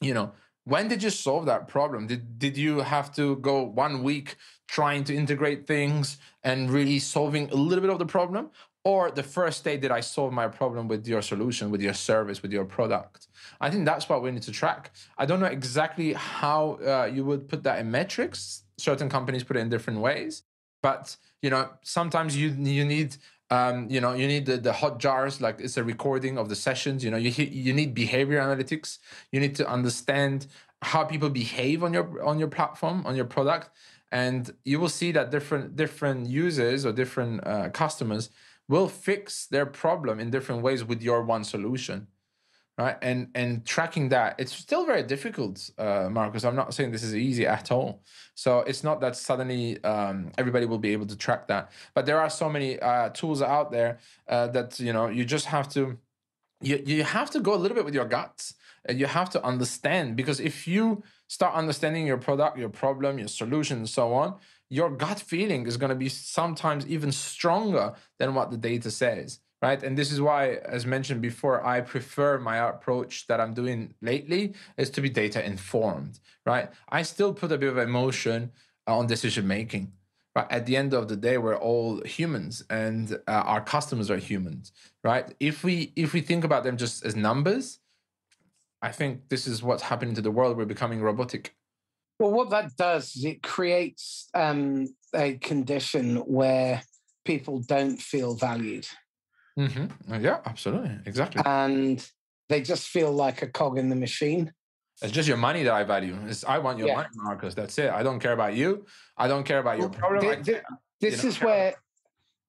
[SPEAKER 2] you know when did you solve that problem? Did did you have to go one week trying to integrate things and really solving a little bit of the problem? Or the first day did I solve my problem with your solution, with your service, with your product? I think that's what we need to track. I don't know exactly how uh, you would put that in metrics. Certain companies put it in different ways, but you know sometimes you you need um, you know you need the, the Hotjars like it's a recording of the sessions. You know you you need behavior analytics. You need to understand how people behave on your on your platform on your product, and you will see that different different users or different uh, customers will fix their problem in different ways with your one solution right? And and tracking that it's still very difficult uh, marcus. I'm not saying this is easy at all. So it's not that suddenly um, everybody will be able to track that. But there are so many uh, tools out there uh, that you know you just have to you, you have to go a little bit with your guts. And you have to understand because if you start understanding your product your problem your solution and so on your gut feeling is going to be sometimes even stronger than what the data says right? And this is why as mentioned before i prefer my approach that i'm doing lately is to be data informed right? I still put a bit of emotion on decision making but at the end of the day we're all humans and uh, our customers are humans right? If we if we think about them just as numbers i think this is what's happening to the world. We're becoming robotic.
[SPEAKER 1] Well, what that does is it creates um, a condition where people don't feel valued.
[SPEAKER 2] Mm-hmm. Uh, yeah, absolutely. Exactly.
[SPEAKER 1] And they just feel like a cog in the machine.
[SPEAKER 2] It's just your money that I value. It's, I want your yeah. money, Marcus. That's it. I don't care about you. I don't care about your problem.
[SPEAKER 1] Th- th- this is where,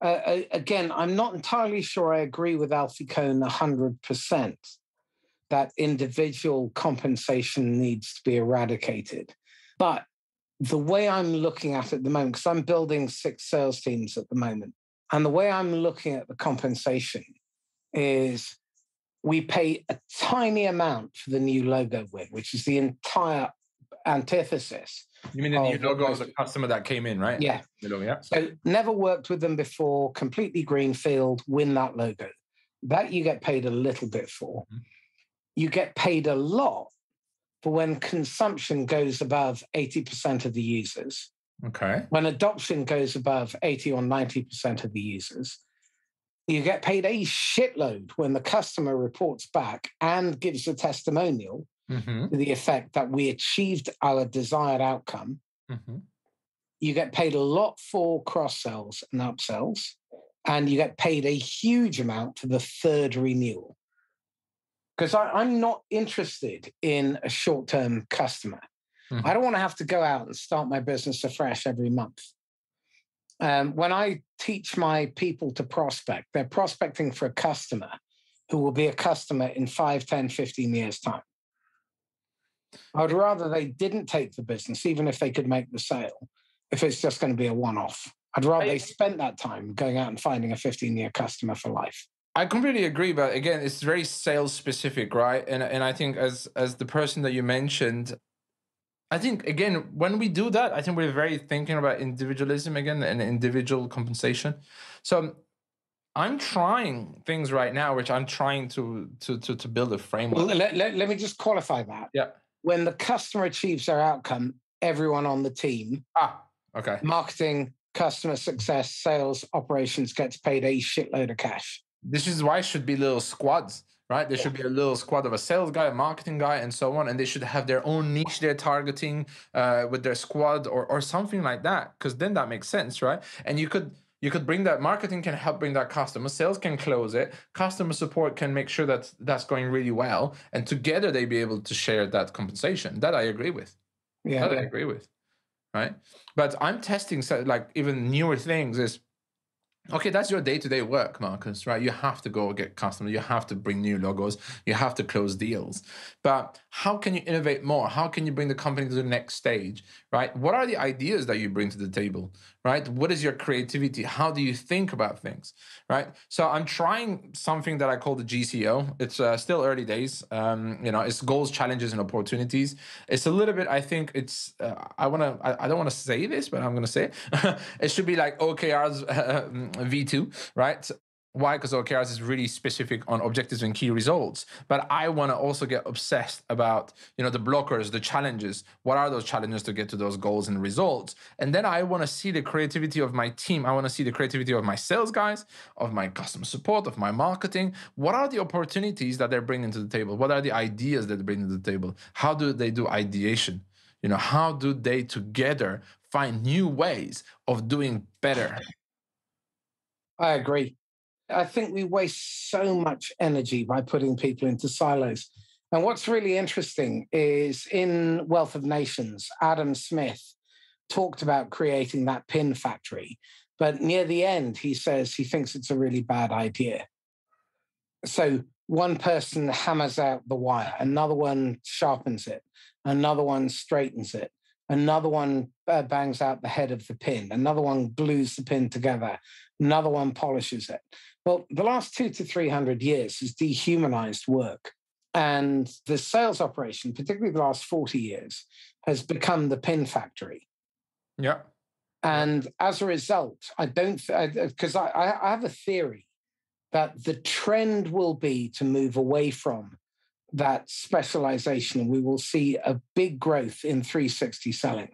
[SPEAKER 1] uh, again, I'm not entirely sure I agree with Alfie Kohn 100% that individual compensation needs to be eradicated. But the way I'm looking at it at the moment, because I'm building six sales teams at the moment, and the way I'm looking at the compensation is we pay a tiny amount for the new logo win, which is the entire antithesis.
[SPEAKER 2] You mean the new logo is a customer that came in, right?
[SPEAKER 1] Yeah.
[SPEAKER 2] Logo, yeah.
[SPEAKER 1] So never worked with them before, completely greenfield, win that logo. That you get paid a little bit for. Mm-hmm. You get paid a lot for when consumption goes above 80% of the users.
[SPEAKER 2] Okay.
[SPEAKER 1] When adoption goes above 80 or 90% of the users, you get paid a shitload when the customer reports back and gives a testimonial mm-hmm. to the effect that we achieved our desired outcome. Mm-hmm. You get paid a lot for cross sells and upsells, and you get paid a huge amount for the third renewal because I'm not interested in a short term customer. Mm-hmm. I don't want to have to go out and start my business afresh every month. Um, when I teach my people to prospect, they're prospecting for a customer who will be a customer in 5, 10, 15 years' time. I would rather they didn't take the business, even if they could make the sale, if it's just going to be a one off. I'd rather they spent that time going out and finding a 15 year customer for life.
[SPEAKER 2] I completely agree, but again, it's very sales specific, right? And and I think as as the person that you mentioned, I think again when we do that, I think we're very thinking about individualism again and individual compensation. So I'm trying things right now, which I'm trying to to to, to build a framework.
[SPEAKER 1] Well, let, let, let me just qualify that.
[SPEAKER 2] Yeah.
[SPEAKER 1] When the customer achieves their outcome, everyone on the team,
[SPEAKER 2] ah, okay,
[SPEAKER 1] marketing, customer success, sales, operations gets paid a shitload of cash
[SPEAKER 2] this is why it should be little squads right? There should be a little squad of a sales guy a marketing guy and so on and they should have their own niche they're targeting uh, with their squad or, or something like that because then that makes sense right? And you could you could bring that marketing can help bring that customer sales can close it customer support can make sure that that's going really well and together they be able to share that compensation. That i agree with. Yeah. That i agree with right? But i'm testing so like even newer things is okay, that's your day to day work, Marcus, right? You have to go get customers, you have to bring new logos, you have to close deals. But how can you innovate more? How can you bring the company to the next stage, right? What are the ideas that you bring to the table, right? What is your creativity? How do you think about things, right? So I'm trying something that I call the GCO. It's uh, still early days. Um, you know, it's goals, challenges, and opportunities. It's a little bit, I think it's, uh, I want to, I, I, don't want to say this, but I'm going to say it. it should be like OKR's uh, V2, right? Why? Because OKRs is really specific on objectives and key results. But I want to also get obsessed about, you know, the blockers, the challenges. What are those challenges to get to those goals and results? And then I want to see the creativity of my team. I want to see the creativity of my sales guys, of my customer support, of my marketing. What are the opportunities that they're bringing to the table? What are the ideas that they're bringing to the table? How do they do ideation? You know, how do they together find new ways of doing better?
[SPEAKER 1] I agree. I think we waste so much energy by putting people into silos. And what's really interesting is in Wealth of Nations, Adam Smith talked about creating that pin factory. But near the end, he says he thinks it's a really bad idea. So one person hammers out the wire, another one sharpens it, another one straightens it, another one uh, bangs out the head of the pin, another one glues the pin together, another one polishes it. Well, the last two to 300 years has dehumanized work. And the sales operation, particularly the last 40 years, has become the pin factory.
[SPEAKER 2] Yeah.
[SPEAKER 1] And as a result, I don't, because uh, I, I, I have a theory that the trend will be to move away from that specialization. And we will see a big growth in 360 selling.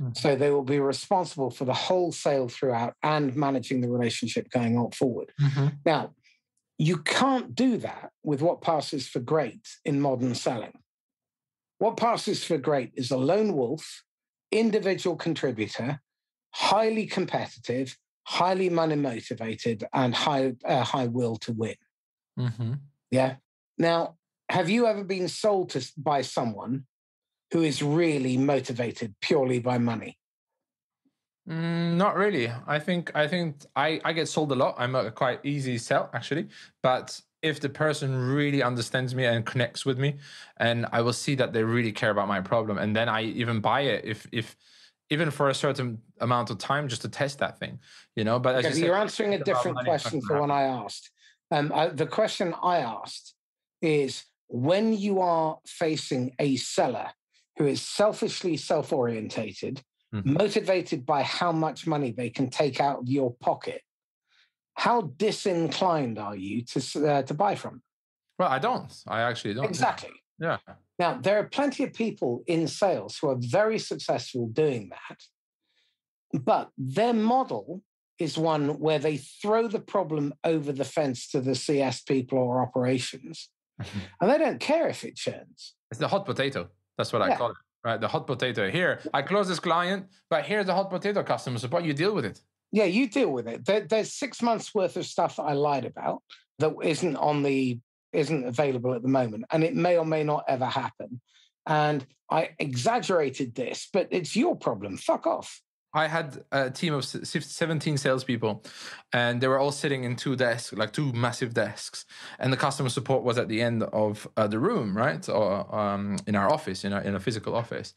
[SPEAKER 1] Mm-hmm. So they will be responsible for the whole sale throughout and managing the relationship going on forward. Mm-hmm. Now, you can't do that with what passes for great in modern selling. What passes for great is a lone wolf, individual contributor, highly competitive, highly money motivated, and high uh, high will to win. Mm-hmm. Yeah. Now, have you ever been sold to by someone who is really motivated purely by money?
[SPEAKER 2] Mm, not really. I think I think I, I get sold a lot. I'm a quite easy sell actually, but if the person really understands me and connects with me, and I will see that they really care about my problem, and then I even buy it if if even for a certain amount of time just to test that thing, you know. But
[SPEAKER 1] as you are answering a different question for one I asked. Um, I, the question I asked is when you are facing a seller who is selfishly self orientated, mm-hmm. motivated by how much money they can take out of your pocket, how disinclined are you to, uh, to buy from? them?
[SPEAKER 2] Well, I don't. I actually don't.
[SPEAKER 1] Exactly.
[SPEAKER 2] Yeah.
[SPEAKER 1] Now, there are plenty of people in sales who are very successful doing that, but their model is one where they throw the problem over the fence to the CS people or operations, and they don't care if it churns.
[SPEAKER 2] It's the hot potato. That's what yeah. I call it. Right, the hot potato. Here, I close this client, but here's the hot potato customer support. You deal with it.
[SPEAKER 1] Yeah, you deal with it. There, there's six months worth of stuff that I lied about that isn't on the isn't available at the moment, and it may or may not ever happen. And I exaggerated this, but it's your problem. Fuck off.
[SPEAKER 2] I had a team of 17 salespeople, and they were all sitting in two desks, like two massive desks. And the customer support was at the end of uh, the room, right, or um, in our office, in a, in a physical office.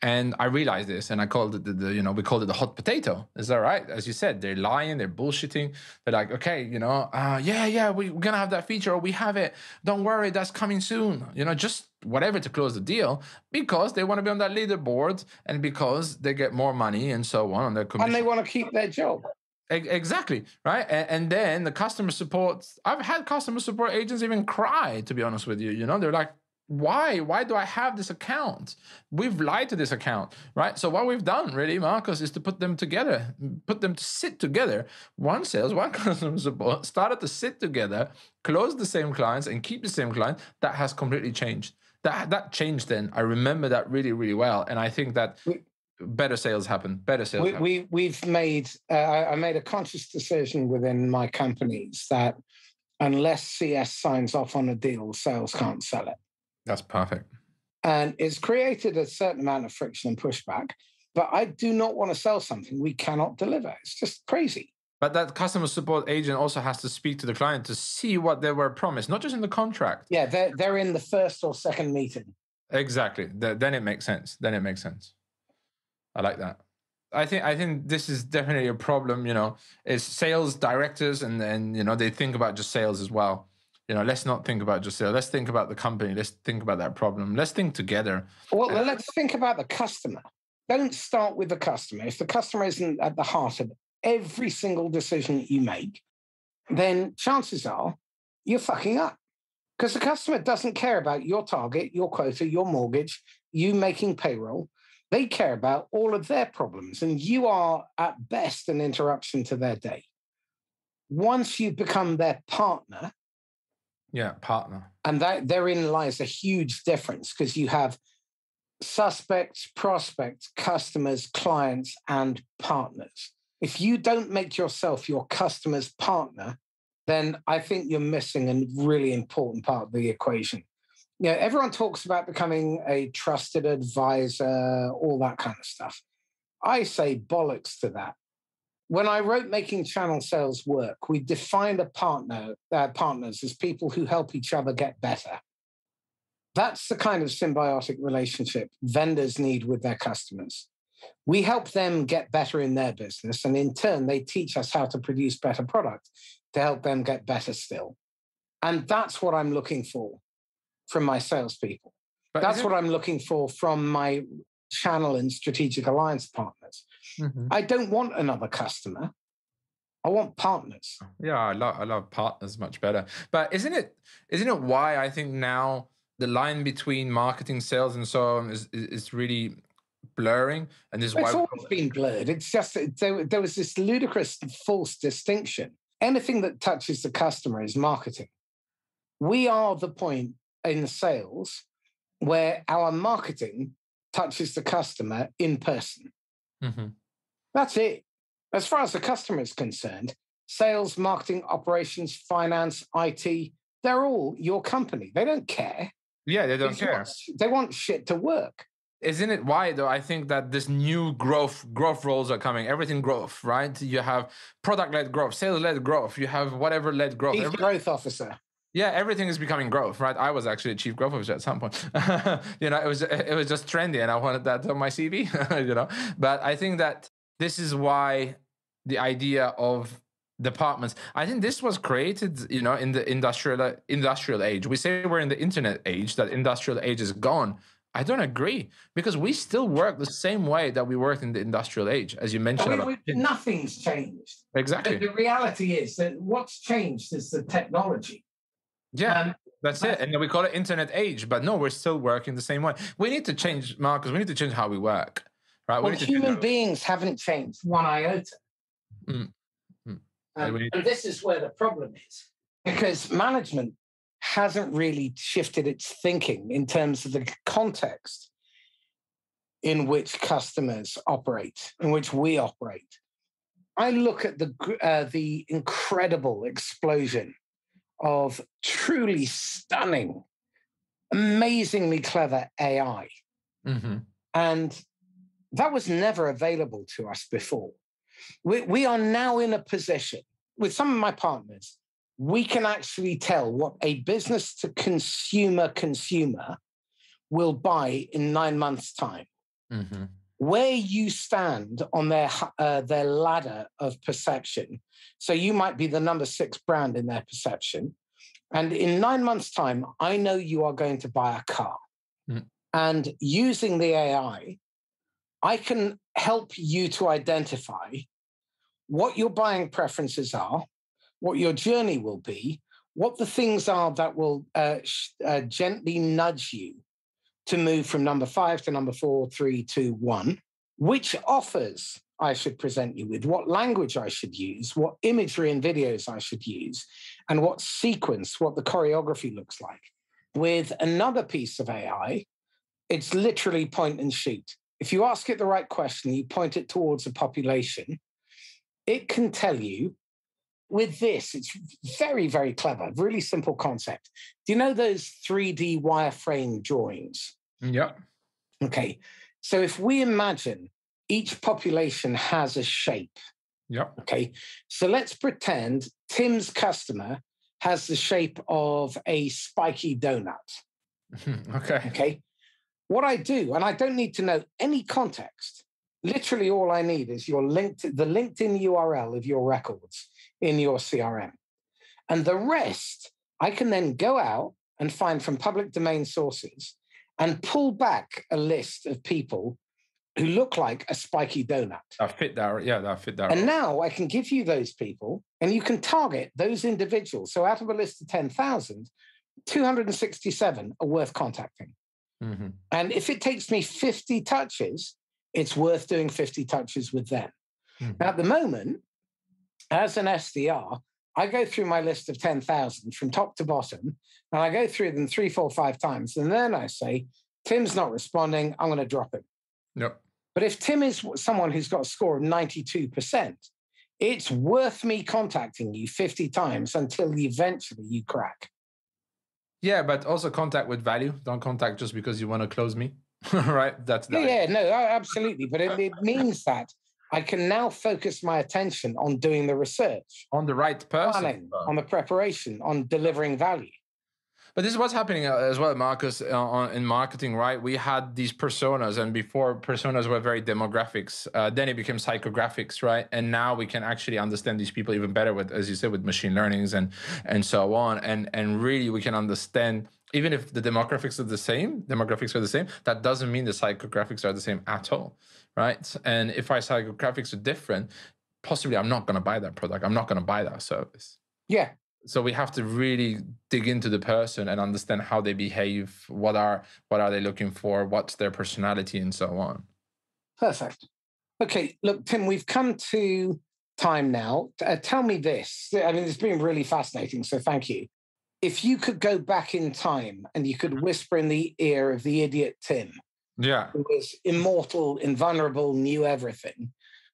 [SPEAKER 2] And I realized this, and I called it the, the, you know, we called it the hot potato. Is that right? As you said, they're lying, they're bullshitting. They're like, okay, you know, uh, yeah, yeah, we, we're gonna have that feature, or we have it. Don't worry, that's coming soon. You know, just whatever to close the deal because they want to be on that leaderboard and because they get more money and so on on their commission.
[SPEAKER 1] And they want to keep their job.
[SPEAKER 2] Exactly right, and, and, then the customer support. I've had customer support agents even cry. To be honest with you, you know, they're like, "Why? Why do I have this account? We've lied to this account, right?" So what we've done, really, Marcus, is to put them together, put them to sit together. One sales, one customer support started to sit together, close the same clients, and keep the same client That has completely changed that that changed then. I remember that really, really well, and I think that we, better sales happen. Better sales.
[SPEAKER 1] We,
[SPEAKER 2] happen.
[SPEAKER 1] we we've made. Uh, I made a conscious decision within my companies that unless CS signs off on a deal, sales can't sell it.
[SPEAKER 2] That's perfect.
[SPEAKER 1] And it's created a certain amount of friction and pushback. But I do not want to sell something we cannot deliver. It's just crazy.
[SPEAKER 2] But that customer support agent also has to speak to the client to see what they were promised, not just in the contract.
[SPEAKER 1] Yeah, they're they're in the first or second meeting.
[SPEAKER 2] Exactly. Then it makes sense. Then it makes sense. I like that. I think I think this is definitely a problem. You know, is sales directors and and you know they think about just sales as well. You know, let's not think about just sales. Let's think about the company. Let's think about that problem. Let's think together.
[SPEAKER 1] Well, uh, let's think about the customer. Don't start with the customer. If the customer isn't at the heart of every single decision that you make, then chances are you're fucking up because the customer doesn't care about your target, your quota, your mortgage, you making payroll. They care about all of their problems, and you are at best an interruption to their day. Once you become their partner,
[SPEAKER 2] yeah, partner,
[SPEAKER 1] and that therein lies a huge difference because you have suspects, prospects, customers, clients, and partners. If you don't make yourself your customer's partner, then I think you're missing a really important part of the equation. You know, everyone talks about becoming a trusted advisor, all that kind of stuff. I say bollocks to that. When I wrote Making Channel Sales Work, we defined a partner, uh, partners as people who help each other get better. That's the kind of symbiotic relationship vendors need with their customers. We help them get better in their business, and in turn, they teach us how to produce better product to help them get better still. And that's what I'm looking for from my salespeople. But that's what I'm looking for from my channel and strategic alliance partners. Mm-hmm. I don't want another customer. I want partners.
[SPEAKER 2] Yeah, I love I love partners much better. But isn't it isn't it why I think now the line between marketing, sales, and so on is is really blurring, and this is
[SPEAKER 1] it's
[SPEAKER 2] why
[SPEAKER 1] always been blurred. It's just there, there was this ludicrous false distinction. Anything that touches the customer is marketing. We are the point in sales where our marketing touches the customer in person. Mm-hmm. That's it. As far as the customer is concerned, sales, marketing, operations, finance, IT, they're all your company. They don't care.
[SPEAKER 2] Yeah, they don't care.
[SPEAKER 1] They want shit to work.
[SPEAKER 2] Isn't it why though? I think that this new growth growth roles are coming. Everything growth, right? You have product led growth, sales led growth. You have whatever led growth.
[SPEAKER 1] Chief growth officer.
[SPEAKER 2] Yeah, everything is becoming growth, right? I was actually a chief growth officer at some point. you know, it was it was just trendy, and I wanted that on my CV. you know, but I think that this is why the idea of departments i think this was created you know in the industrial industrial age we say we're in the internet age that industrial age is gone i don't agree because we still work the same way that we worked in the industrial age as you mentioned
[SPEAKER 1] I mean, nothing's changed.
[SPEAKER 2] Exactly.
[SPEAKER 1] The, the, reality is that what's changed is the technology.
[SPEAKER 2] Yeah um, that's it and we call it internet age but no we're still working the same way. We need to change marcus we need to change how we work right?
[SPEAKER 1] Well, human beings haven't changed one iota. Mm. Um, and this is where the problem is because management hasn't really shifted its thinking in terms of the context in which customers operate, in which we operate. I look at the uh, the incredible explosion of truly stunning, amazingly clever AI, mm-hmm. and that was never available to us before we, we are now in a position with some of my partners, we can actually tell what a business to consumer consumer will buy in nine months' time. Mm-hmm. Where you stand on their uh, their ladder of perception. So you might be the number six brand in their perception, and in nine months' time, I know you are going to buy a car. Mm. And using the AI, I can help you to identify what your buying preferences are, what your journey will be, what the things are that will uh, uh, gently nudge you to move from number five to number four, three, two, one, which offers I should present you with, what language I should use, what imagery and videos I should use, and what sequence, what the choreography looks like. With another piece of AI, it's literally point and shoot. If you ask it the right question, you point it towards a population, it can tell you with this, it's very, very clever, really simple concept. Do you know those 3D wireframe drawings?
[SPEAKER 2] Yeah.
[SPEAKER 1] Okay. So if we imagine each population has a shape.
[SPEAKER 2] Yep.
[SPEAKER 1] Okay. So let's pretend Tim's customer has the shape of a spiky donut.
[SPEAKER 2] Hmm, okay.
[SPEAKER 1] Okay. What I do, and I don't need to know any context. Literally, all I need is your linked the LinkedIn URL of your records in your CRM, and the rest I can then go out and find from public domain sources and pull back a list of people who look like a spiky donut.
[SPEAKER 2] That fit that, yeah, that fit that.
[SPEAKER 1] And now I can give you those people and you can target those individuals. So out of a list of 10,000, 267 are worth contacting.
[SPEAKER 2] Mm-hmm.
[SPEAKER 1] And if it takes me 50 touches, it's worth doing 50 touches with them.
[SPEAKER 2] Mhm.
[SPEAKER 1] Now, at the moment, as an SDR, I go through my list of 10,000 from top to bottom, and I go through them three, four, five times. And then I say, Tim's not responding. I'm going to drop him.
[SPEAKER 2] Yep.
[SPEAKER 1] But if Tim is someone who's got a score of 92%, it's worth me contacting you 50 times until eventually you crack.
[SPEAKER 2] Yeah, but also contact with value. Don't contact just because you want to close me. right? That's
[SPEAKER 1] Yeah,
[SPEAKER 2] that.
[SPEAKER 1] yeah, no, absolutely. But it, it means that I can now focus my attention on doing the research,
[SPEAKER 2] on the right person.
[SPEAKER 1] planning, on the preparation, on delivering value.
[SPEAKER 2] But this is what's happening uh, as well, Marcus, uh, in marketing, right? We had these personas, and before personas were very demographics. Uh, then it became psychographics, right? And now we can actually understand these people even better with, as you said, with machine learnings and and so on. And and really, we can understand even if the demographics are the same, demographics are the same. That doesn't mean the psychographics are the same at all, right? And if our psychographics are different, possibly I'm not going to buy that product. I'm not going to buy that service
[SPEAKER 1] Yeah,
[SPEAKER 2] so we have to really dig into the person and understand how they behave what are what are they looking for what's their personality and so on
[SPEAKER 1] perfect. Okay, look, Tim, we've come to time now. Uh, tell me this. I mean, it's been really fascinating, so thank you. If you could go back in time and you could whisper in the ear of the idiot Tim,
[SPEAKER 2] yeah.
[SPEAKER 1] who was immortal, invulnerable, knew everything,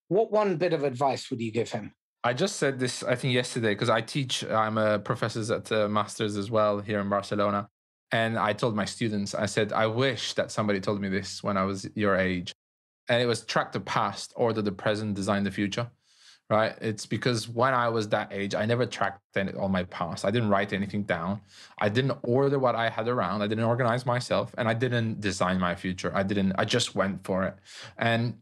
[SPEAKER 1] what one bit of advice would you give him?
[SPEAKER 2] i just said this i think yesterday because i teach i'm a professor at uh, masters as well here in barcelona and i told my students i said i wish that somebody told me this when i was your age. And it was track the past order the present design the future right it's because when i was that age i never tracked any, all my past i didn't write anything down i didn't order what i had around i didn't organize myself and i didn't design my future i didn't i just went for it and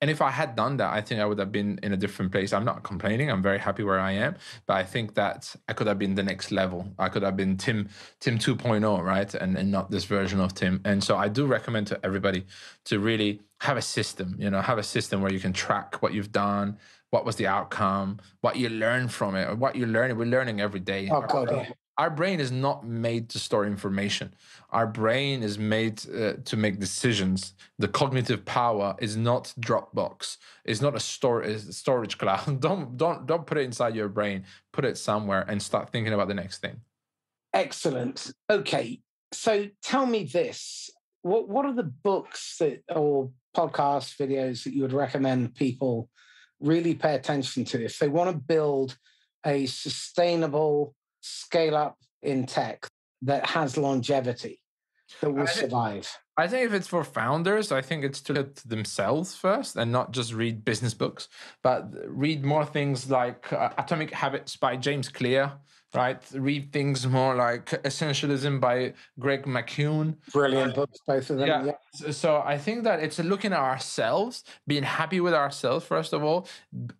[SPEAKER 2] and if I had done that, I think I would have been in a different place. I'm not complaining. I'm very happy where I am, but I think that I could have been the next level. I could have been Tim Tim 2.0, right? And and not this version of Tim. And so I do recommend to everybody to really have a system, you know, have a system where you can track what you've done, what was the outcome, what you learn from it, what you're learning. We're learning every day.
[SPEAKER 1] Oh, God, yeah.
[SPEAKER 2] Our brain is not made to store information. Our brain is made uh, to make decisions. The cognitive power is not Dropbox. It's not a store a storage cloud. Don't don't don't put it inside your brain. Put it somewhere and start thinking about the next thing.
[SPEAKER 1] Excellent. Okay. So tell me this. What what are the books that or podcasts, videos that you would recommend people really pay attention to if they want to build a sustainable scale up in tech that has longevity that will
[SPEAKER 2] I think-
[SPEAKER 1] survive?
[SPEAKER 2] I think if it's for founders, I think it's to look themselves first and not just read business books, but read more things like uh, Atomic Habits by James Clear, right? Read things more like Essentialism by Greg McKeown.
[SPEAKER 1] Brilliant uh, books, both of them.
[SPEAKER 2] Yeah.
[SPEAKER 1] Yeah.
[SPEAKER 2] So- So I think that it's looking at ourselves, being happy with ourselves, first of all,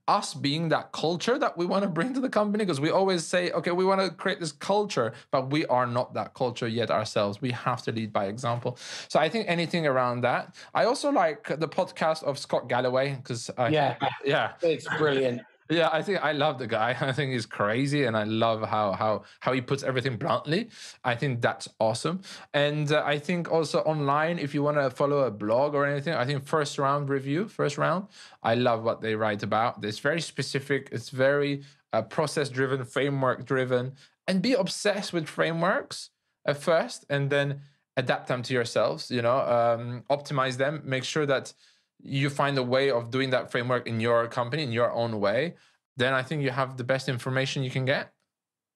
[SPEAKER 2] us being that culture that we want to bring to the company. Because we always say, okay, we want to create this culture, but we are not that culture yet ourselves. We have to lead by example. So I think anything around that. I also like the podcast of Scott Galloway because
[SPEAKER 1] Yeah.
[SPEAKER 2] yeah,
[SPEAKER 1] It's brilliant.
[SPEAKER 2] Yeah, I think I love the guy. I think he's crazy, and I love how how how he puts everything bluntly. I think that's awesome. And uh, I think also online, if you want to follow a blog or anything, I think first round review, first round. I love what they write about. It's very specific. It's very uh, process driven, framework driven, and be obsessed with frameworks at first, and then adapt them to yourselves. You know, um, optimize them. Make sure that you find a way of doing that framework in your company in your own way then i think you have the best information you can get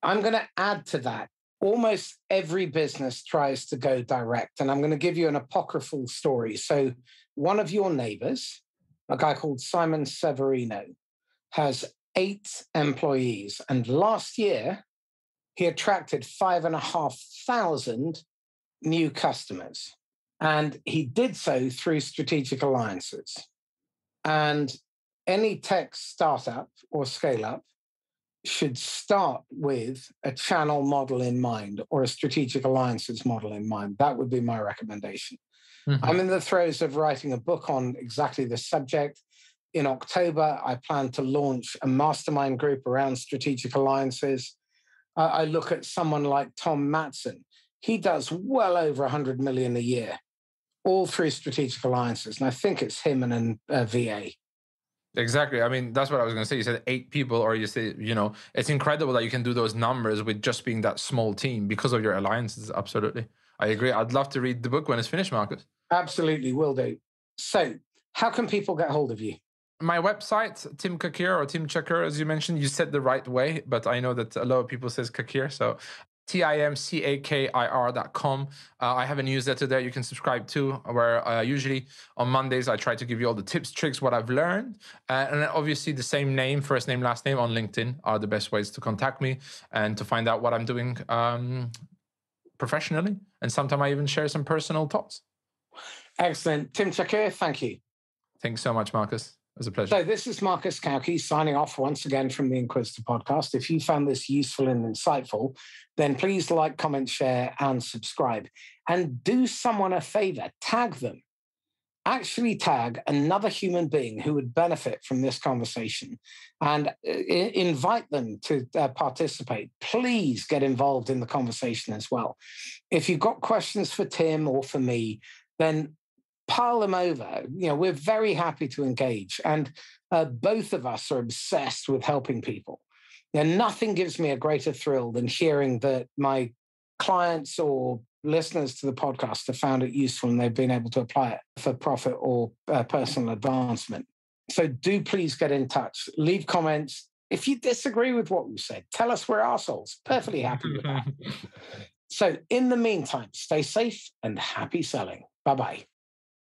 [SPEAKER 1] I'm going to add to that. Almost every business tries to go direct. And I'm going to give you an apocryphal story. So, one of your neighbors, a guy called Simon Severino, has eight employees. And last year, he attracted five and a half thousand new customers. And he did so through strategic alliances. And any tech startup or scale up should start with a channel model in mind or a strategic alliances model in mind. That would be my recommendation. Mm-hmm. I'm in the throes of writing a book on exactly this subject. In October, I plan to launch a mastermind group around strategic alliances. Uh, I look at someone like Tom Matson. He does well over 100 million a year, all through strategic alliances. And I think it's him and uh, a VA.
[SPEAKER 2] Exactly. I mean, that's what I was going to say. You said eight people, or you say, you know, it's incredible that you can do those numbers with just being that small team because of your alliances. Absolutely. I agree. I'd love to read the book when it's finished, Marcus.
[SPEAKER 1] Absolutely. Will do. So, how can people get hold of you?
[SPEAKER 2] My website, Tim Kakir or Tim Chakir, as you mentioned, you said the right way, but I know that a lot of people says Kakir. So T-I-M-C-A-K-I-R.com. Uh, I have a newsletter there you can subscribe to where uh, usually on Mondays I try to give you all the tips, tricks, what I've learned. Uh, and obviously the same name, first name, last name on LinkedIn are the best ways to contact me and to find out what I'm doing um, professionally. And sometimes I even share some personal thoughts.
[SPEAKER 1] Excellent. Tim Cakir, thank you.
[SPEAKER 2] Thanks so much, Marcus. Was a pleasure.
[SPEAKER 1] So, this is Marcus Cauchi signing off once again from the Inquisitor podcast. If you found this useful and insightful, then please like, comment, share, and subscribe. And do someone a favor tag them. Actually, tag another human being who would benefit from this conversation and uh, invite them to uh, participate. Please get involved in the conversation as well. If you've got questions for Tim or for me, then pile them over. You know, we're very happy to engage. And uh, both of us are obsessed with helping people. And nothing gives me a greater thrill than hearing that my clients or listeners to the podcast have found it useful and they've been able to apply it for profit or uh, personal advancement. So do please get in touch, leave comments. If you disagree with what we said, tell us we're assholes. Perfectly happy with that. so, in the meantime, stay safe and happy selling. Bye bye.